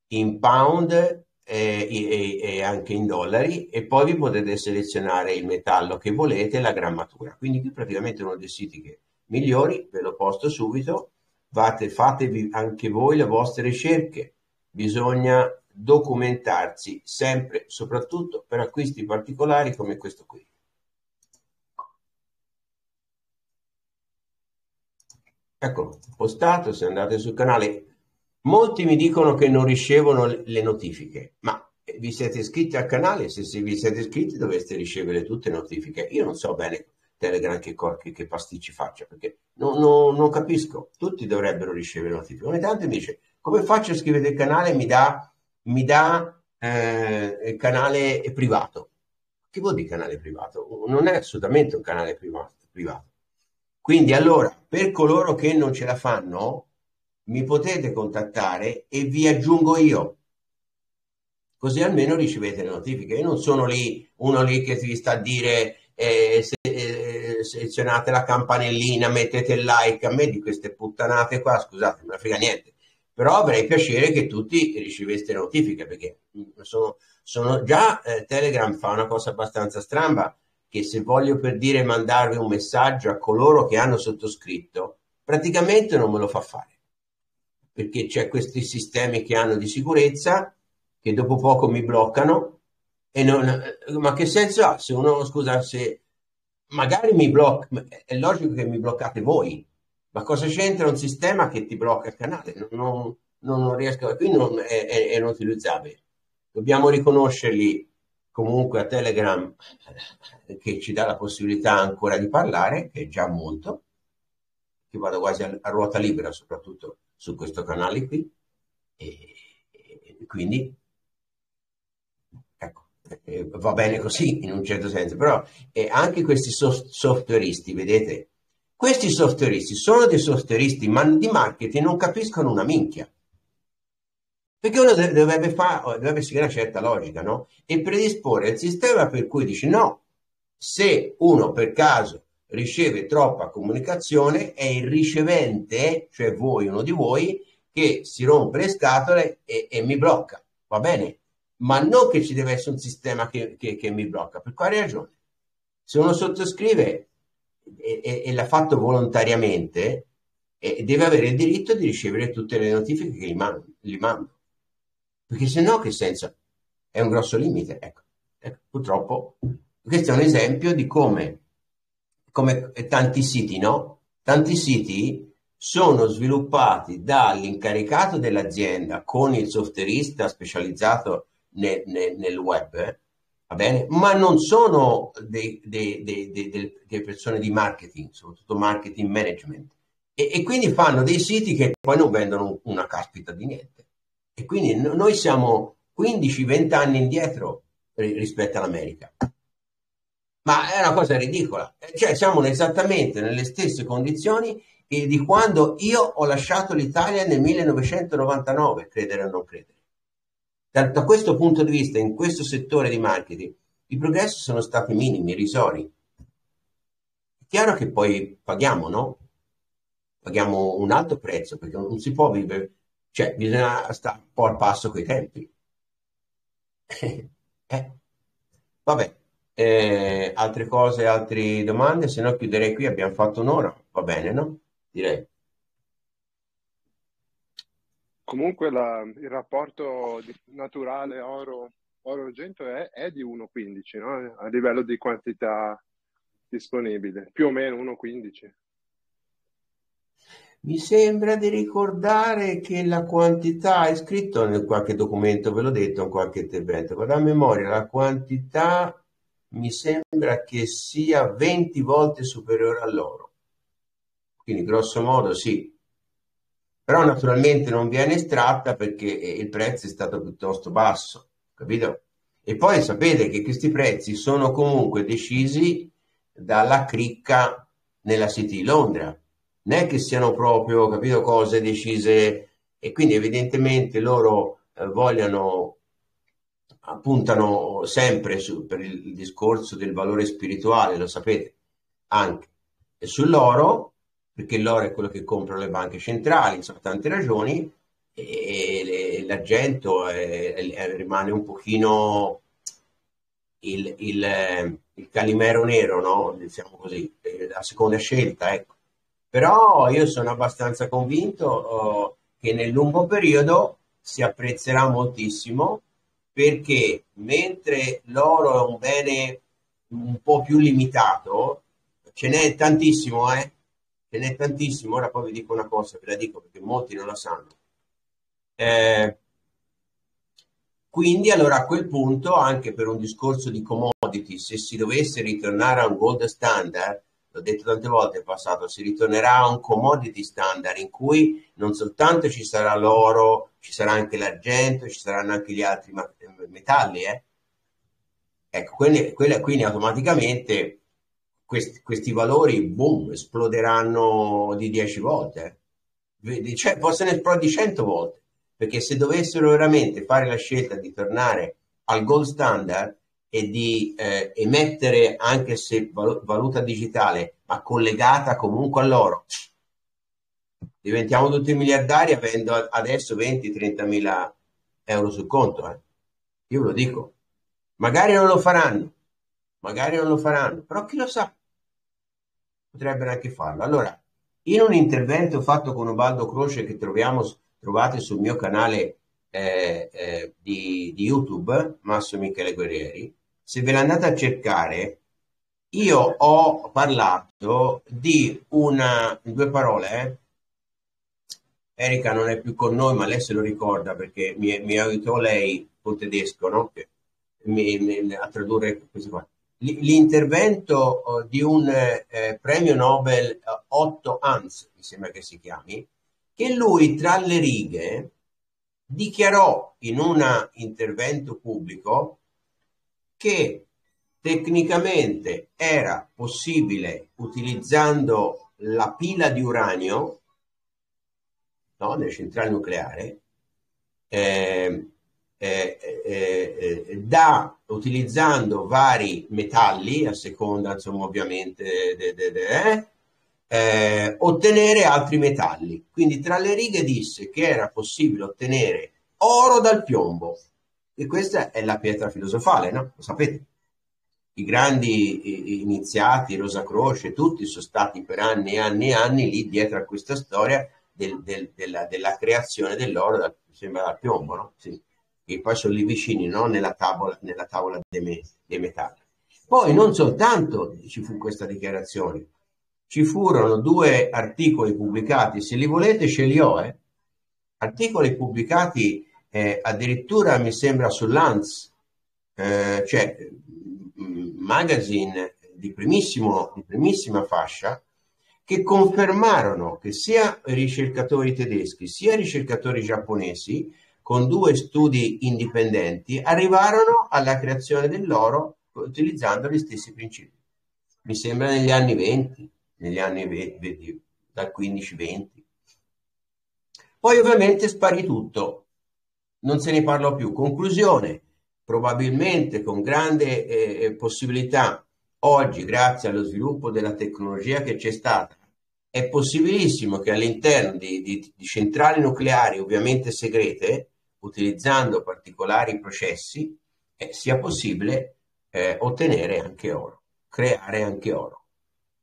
in pound eh, e, e, anche in dollari e poi vi potete selezionare il metallo che volete e la grammatura. Quindi qui praticamente uno dei siti che migliori, ve lo posto subito, fate, fatevi anche voi le vostre ricerche, bisogna documentarsi sempre, soprattutto per acquisti particolari come questo qui. Eccolo, postato, se andate sul canale Molti mi dicono che non ricevono le notifiche, ma vi siete iscritti al canale? Se, se vi siete iscritti dovreste ricevere tutte le notifiche. Io non so bene Telegram che, che, che pasticci faccia, perché non, non, non, capisco. Tutti dovrebbero ricevere notifiche. Ogni tanto mi dice, come faccio a iscrivere il canale? Mi dà, mi dà eh, il canale privato. Che vuol dire canale privato? Non è assolutamente un canale privato. privato. Quindi allora, per coloro che non ce la fanno, mi potete contattare e vi aggiungo io. Così almeno ricevete le notifiche. Io non sono lì, uno lì che vi sta a dire eh, se, eh, selezionate la campanellina, mettete il like. A me di queste puttanate qua, scusate, non frega niente. Però avrei piacere che tutti riceveste notifiche perché sono, sono già eh, Telegram fa una cosa abbastanza stramba che se voglio per dire mandarvi un messaggio a coloro che hanno sottoscritto, praticamente non me lo fa fare perché c'è questi sistemi che hanno di sicurezza che dopo poco mi bloccano e non, ma che senso ha se uno scusa se magari mi blocca è logico che mi bloccate voi ma cosa c'entra un sistema che ti blocca il canale? Non, non, non riesco qui non è, è, è inutilizzabile. Dobbiamo riconoscerli comunque a Telegram che ci dà la possibilità ancora di parlare che è già molto che vado quasi a, a ruota libera soprattutto su questo canale qui e, e quindi ecco, eh, va bene così in un certo senso, però eh, anche questi soft- softwareisti, vedete, questi softwareisti sono dei softwareisti ma di marketing non capiscono una minchia. Perché uno dovrebbe, fare, dovrebbe seguire una certa logica, no? E predisporre il sistema per cui dici no, se uno per caso riceve troppa comunicazione, è il ricevente, cioè voi, uno di voi, che si rompe le scatole e, e mi blocca. Va bene? Ma non che ci deve essere un sistema che, che, che mi blocca. Per quale ragione? Se uno sottoscrive e, e, e l'ha fatto volontariamente, deve avere il diritto di ricevere tutte le notifiche che gli mando. Gli mando. Perché se no che senso? È un grosso limite. Ecco. ecco. Purtroppo questo è un esempio di come come tanti siti, no? Tanti siti sono sviluppati dall'incaricato dell'azienda con il softwareista specializzato nel, nel, nel web, eh? va bene? Ma non sono dei, dei, dei, delle persone di marketing, soprattutto marketing management. E, e, quindi fanno dei siti che poi non vendono una caspita di niente. E quindi noi siamo 15-20 anni indietro rispetto all'America ma è una cosa ridicola. Cioè, siamo esattamente nelle stesse condizioni di quando io ho lasciato l'Italia nel 1999, credere o non credere. Da, da, questo punto di vista, in questo settore di marketing, i progressi sono stati minimi, risori. È chiaro che poi paghiamo, no? Paghiamo un alto prezzo perché non si può vivere, cioè bisogna stare un po' al passo coi tempi. eh, vabbè. Eh, altre cose, altre domande? Se no chiuderei qui, abbiamo fatto un'ora, va bene, no? Direi. Comunque la, il rapporto naturale oro-argento è, è, di 1,15 no? a livello di quantità disponibile, più o meno 1,15. Mi sembra di ricordare che la quantità, è scritto in qualche documento, ve l'ho detto in qualche intervento, vado a memoria, la quantità mi sembra che sia 20 volte superiore all'oro. Quindi grosso modo sì, però naturalmente non viene estratta perché il prezzo è stato piuttosto basso, capito? E poi sapete che questi prezzi sono comunque decisi dalla cricca nella City di Londra, non è che siano proprio, capito, cose decise e quindi evidentemente loro eh, vogliono, puntano sempre su, per il discorso del valore spirituale, lo sapete, anche sull'oro perché l'oro è quello che comprano le banche centrali, per tante ragioni, e l'argento rimane un pochino il, il, il, calimero nero, no? diciamo così, la seconda scelta. Ecco. Però io sono abbastanza convinto oh, che nel lungo periodo si apprezzerà moltissimo perché mentre l'oro è un bene un po' più limitato, ce n'è tantissimo, eh? ce n'è tantissimo, ora poi vi dico una cosa, ve la dico perché molti non la sanno. Eh, quindi allora a quel punto, anche per un discorso di commodity, se si dovesse ritornare a un gold standard, l'ho detto tante volte in passato, si ritornerà a un commodity standard in cui non soltanto ci sarà l'oro, ci sarà anche l'argento, ci saranno anche gli altri metalli, eh? Ecco, quindi, quindi automaticamente questi, questi valori, boom, esploderanno di 10 volte. Cioè, possono esplodere di 100 volte, perché se dovessero veramente fare la scelta di tornare al gold standard e di eh, emettere anche se valuta digitale, ma collegata comunque all'oro, diventiamo tutti miliardari avendo adesso 20-30 mila euro sul conto. Eh. Io ve lo dico. Magari non lo faranno, magari non lo faranno, però chi lo sa, potrebbero anche farlo. Allora, in un intervento fatto con Ubaldo Croce che troviamo, trovate sul mio canale eh, eh, di, di, YouTube, Massimo Michele Guerrieri, se ve l'andate a cercare, io ho parlato di una, in due parole, eh, Erika non è più con noi, ma lei se lo ricorda perché mi, mi aiutò lei col tedesco no? mi, mi, a tradurre queste cose l'intervento oh, di un eh, premio Nobel eh, Otto Hans, mi sembra che si chiami, che lui tra le righe dichiarò in un intervento pubblico che tecnicamente era possibile utilizzando la pila di uranio no, nelle centrali nucleari eh, eh, eh, eh, da utilizzando vari metalli, a seconda insomma ovviamente de, de, de, eh, eh, ottenere altri metalli. Quindi tra le righe disse che era possibile ottenere oro dal piombo e questa è la pietra filosofale, no? Lo sapete. I grandi iniziati, Rosa Croce, tutti sono stati per anni e anni e anni lì dietro a questa storia del, del, della, della, creazione dell'oro, dal, sembra dal piombo, no? Sì che poi sono lì vicini no? nella tavola, nella tavola dei, me, dei metalli. Poi non soltanto ci fu questa dichiarazione, ci furono due articoli pubblicati, se li volete ce li ho, eh? articoli pubblicati eh, addirittura mi sembra sull'ANS, eh, cioè mm, magazine di, di primissima fascia, che confermarono che sia ricercatori tedeschi sia ricercatori giapponesi con due studi indipendenti, arrivarono alla creazione dell'oro utilizzando gli stessi principi. Mi sembra negli anni 20, negli anni 20, dal 15-20. Poi ovviamente sparì tutto, non se ne parlò più. Conclusione, probabilmente con grande eh, possibilità, oggi grazie allo sviluppo della tecnologia che c'è stata, è possibilissimo che all'interno di, di, di centrali nucleari, ovviamente segrete, utilizzando particolari processi, eh, sia possibile eh, ottenere anche oro, creare anche oro,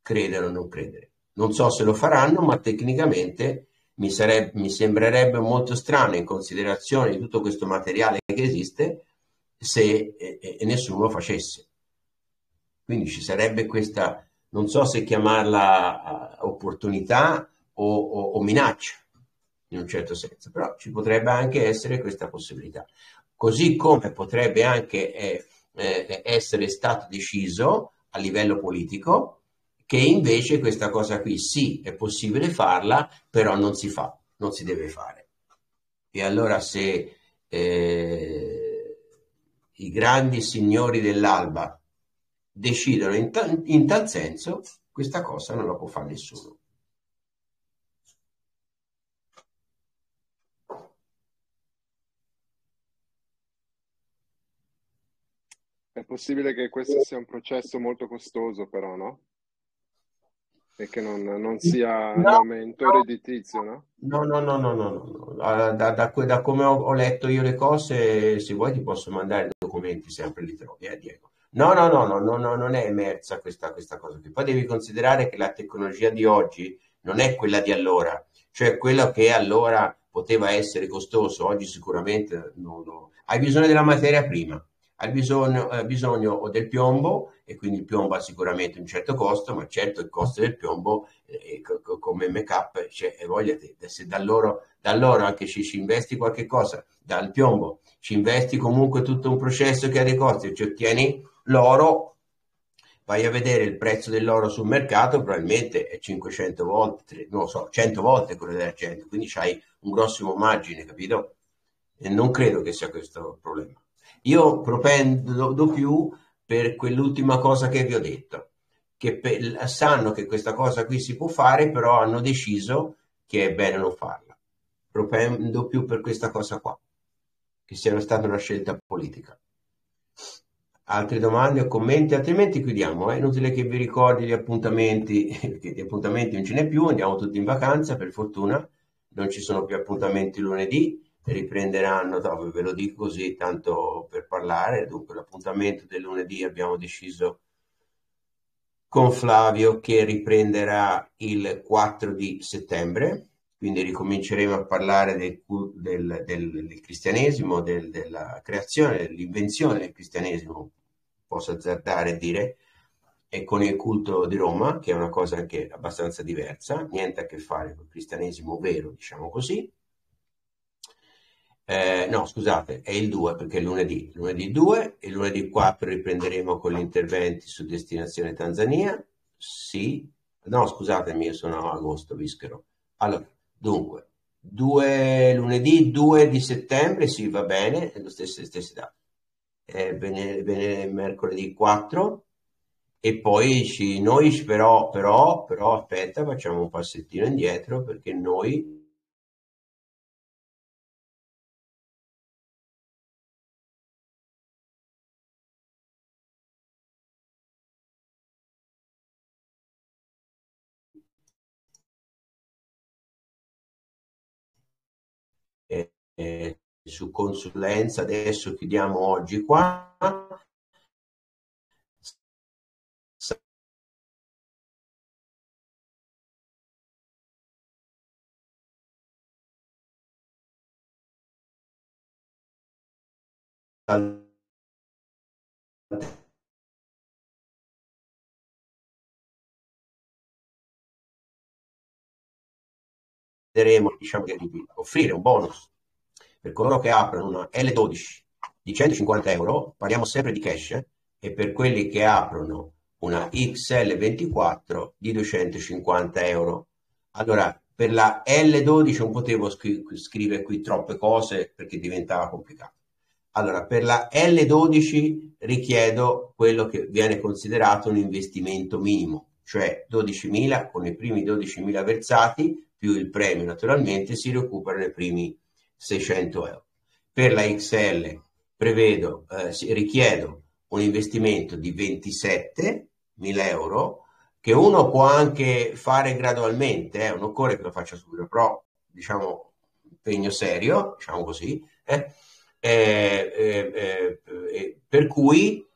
credere o non credere. Non so se lo faranno, ma tecnicamente mi, sarebbe, mi sembrerebbe molto strano in considerazione di tutto questo materiale che esiste se e, e nessuno lo facesse. Quindi ci sarebbe questa, non so se chiamarla uh, opportunità o, o, o minaccia, in un certo senso, però ci potrebbe anche essere questa possibilità. Così come potrebbe anche eh, eh, essere stato deciso a livello politico che invece questa cosa qui sì, è possibile farla, però non si fa, non si deve fare. E allora se eh, i grandi signori dell'alba decidono in, ta- in tal senso, questa cosa non la può fare nessuno. È possibile che questo sia un processo molto costoso, però, no? E che non, non sia no, l'aumento no. redditizio, no? No, no, no, no, no, no. Da, da, da, da come ho, ho, letto io le cose, se vuoi ti posso mandare i documenti, sempre li trovi, eh, Diego. No, no, no, no, no, no non è emersa questa, questa cosa qui. Poi devi considerare che la tecnologia di oggi non è quella di allora, cioè quello che allora poteva essere costoso, oggi sicuramente no, no. hai bisogno della materia prima hai bisogno, eh, bisogno del piombo e quindi il piombo ha sicuramente un certo costo, ma certo il costo del piombo eh, co- come make-up, cioè, voglia te, se da loro, da loro anche ci, ci, investi qualche cosa, dal piombo ci investi comunque tutto un processo che ha dei costi, cioè ottieni l'oro, vai a vedere il prezzo dell'oro sul mercato, probabilmente è 500 volte, non lo so, 100 volte quello dell'argento, quindi c'hai un grossimo margine, capito? E non credo che sia questo il problema. Io propendo più per quell'ultima cosa che vi ho detto, che per, sanno che questa cosa qui si può fare, però hanno deciso che è bene non farla. Propendo più per questa cosa qua, che sia stata una scelta politica. Altre domande o commenti? Altrimenti chiudiamo. È inutile che vi ricordi gli appuntamenti, perché di appuntamenti non ce n'è più, andiamo tutti in vacanza, per fortuna. Non ci sono più appuntamenti lunedì riprenderanno, dopo ve lo dico così, tanto per parlare, dunque l'appuntamento del lunedì abbiamo deciso con Flavio che riprenderà il 4 di settembre, quindi ricominceremo a parlare del, del, del, del cristianesimo, della creazione, dell'invenzione del cristianesimo, posso azzardare e dire, e con il culto di Roma, che è una cosa anche abbastanza diversa, niente a che fare con il cristianesimo vero, diciamo così, eh, no, scusate, è il 2 perché è lunedì. Lunedì 2 e lunedì 4 riprenderemo con gli interventi su destinazione Tanzania. Sì, no, scusatemi, io sono agosto, Vischero. Allora, dunque, 2, lunedì 2 di settembre, sì, va bene, è lo stesso, stesse date. Eh, bene, mercoledì 4 e poi ci, noi però, però, però, aspetta, facciamo un passettino indietro perché noi eh, su consulenza, adesso chiudiamo oggi qua. diciamo, di offrire un bonus per coloro che aprono una L12 di 150 euro, parliamo sempre di cash, e per quelli che aprono una XL24 di 250 euro. Allora, per la L12 non potevo scri- scrivere qui troppe cose perché diventava complicato. Allora, per la L12 richiedo quello che viene considerato un investimento minimo, cioè 12.000 con i primi 12.000 versati più il premio naturalmente si recuperano i primi 600 euro. Per la XL prevedo, eh, richiedo un investimento di 27 mila euro che uno può anche fare gradualmente, eh, non occorre che lo faccia subito, però diciamo impegno serio, diciamo così, eh, eh, eh, eh per cui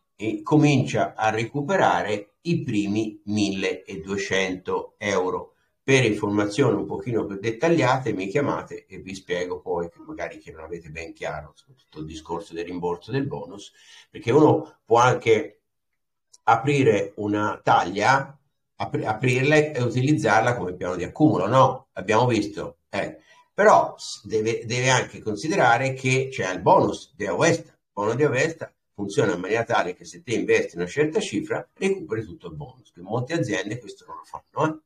comincia a recuperare i primi 1200 euro Per informazioni un pochino più dettagliate mi chiamate e vi spiego poi, magari che non avete ben chiaro, tutto il discorso del rimborso del bonus, perché uno può anche aprire una taglia, apri- aprirla e utilizzarla come piano di accumulo, no? Abbiamo visto, eh. però deve, deve, anche considerare che c'è il bonus di Avesta, il bonus di Avesta funziona in maniera tale che se te investi una certa cifra recuperi tutto il bonus, che molte aziende questo non lo fanno, eh?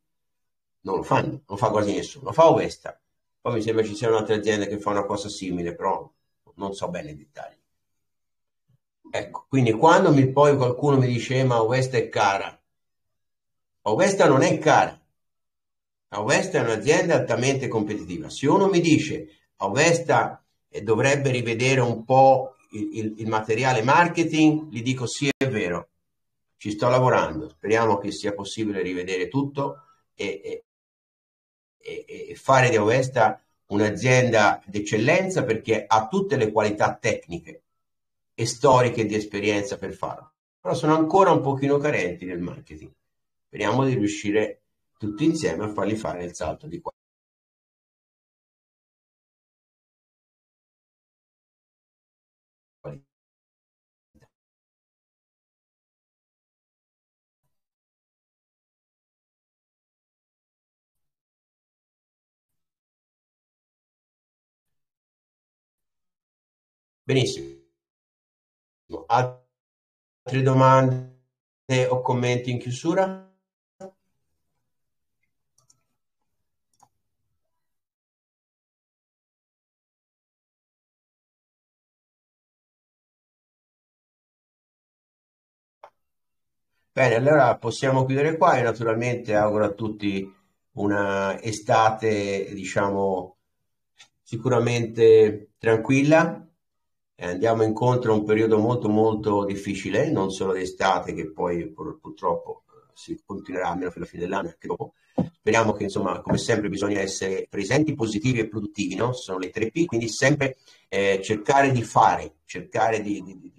Non lo fanno, non fa quasi nessuno, lo fa Ovesta, poi mi sembra ci siano altre aziende che fanno una cosa simile, però non so bene i dettagli. Ecco, quindi quando mi, poi qualcuno mi dice eh, ma Ovesta è cara, Ovesta non è cara, Ovesta è un'azienda altamente competitiva. Se uno mi dice Ovesta dovrebbe rivedere un po' il, il, il, materiale marketing, gli dico sì, è vero, ci sto lavorando, speriamo che sia possibile rivedere tutto e, e, e fare di Ovesta un'azienda d'eccellenza perché ha tutte le qualità tecniche e storiche di esperienza per farlo. Però sono ancora un pochino carenti nel marketing. Speriamo di riuscire tutti insieme a fargli fare il salto di qua. Benissimo. Altre domande o commenti in chiusura? Bene, allora possiamo chiudere qua e naturalmente auguro a tutti una estate, diciamo, sicuramente tranquilla, andiamo incontro a un periodo molto molto difficile, non solo d'estate che poi pur, purtroppo eh, si continuerà almeno fino alla fine dell'anno anche dopo. Speriamo che insomma, come sempre, bisogna essere presenti, positivi e produttivi, no? Sono le tre P, quindi sempre eh, cercare di fare, cercare di, di, di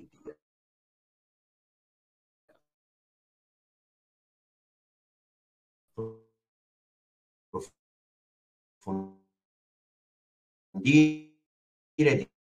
approfondire,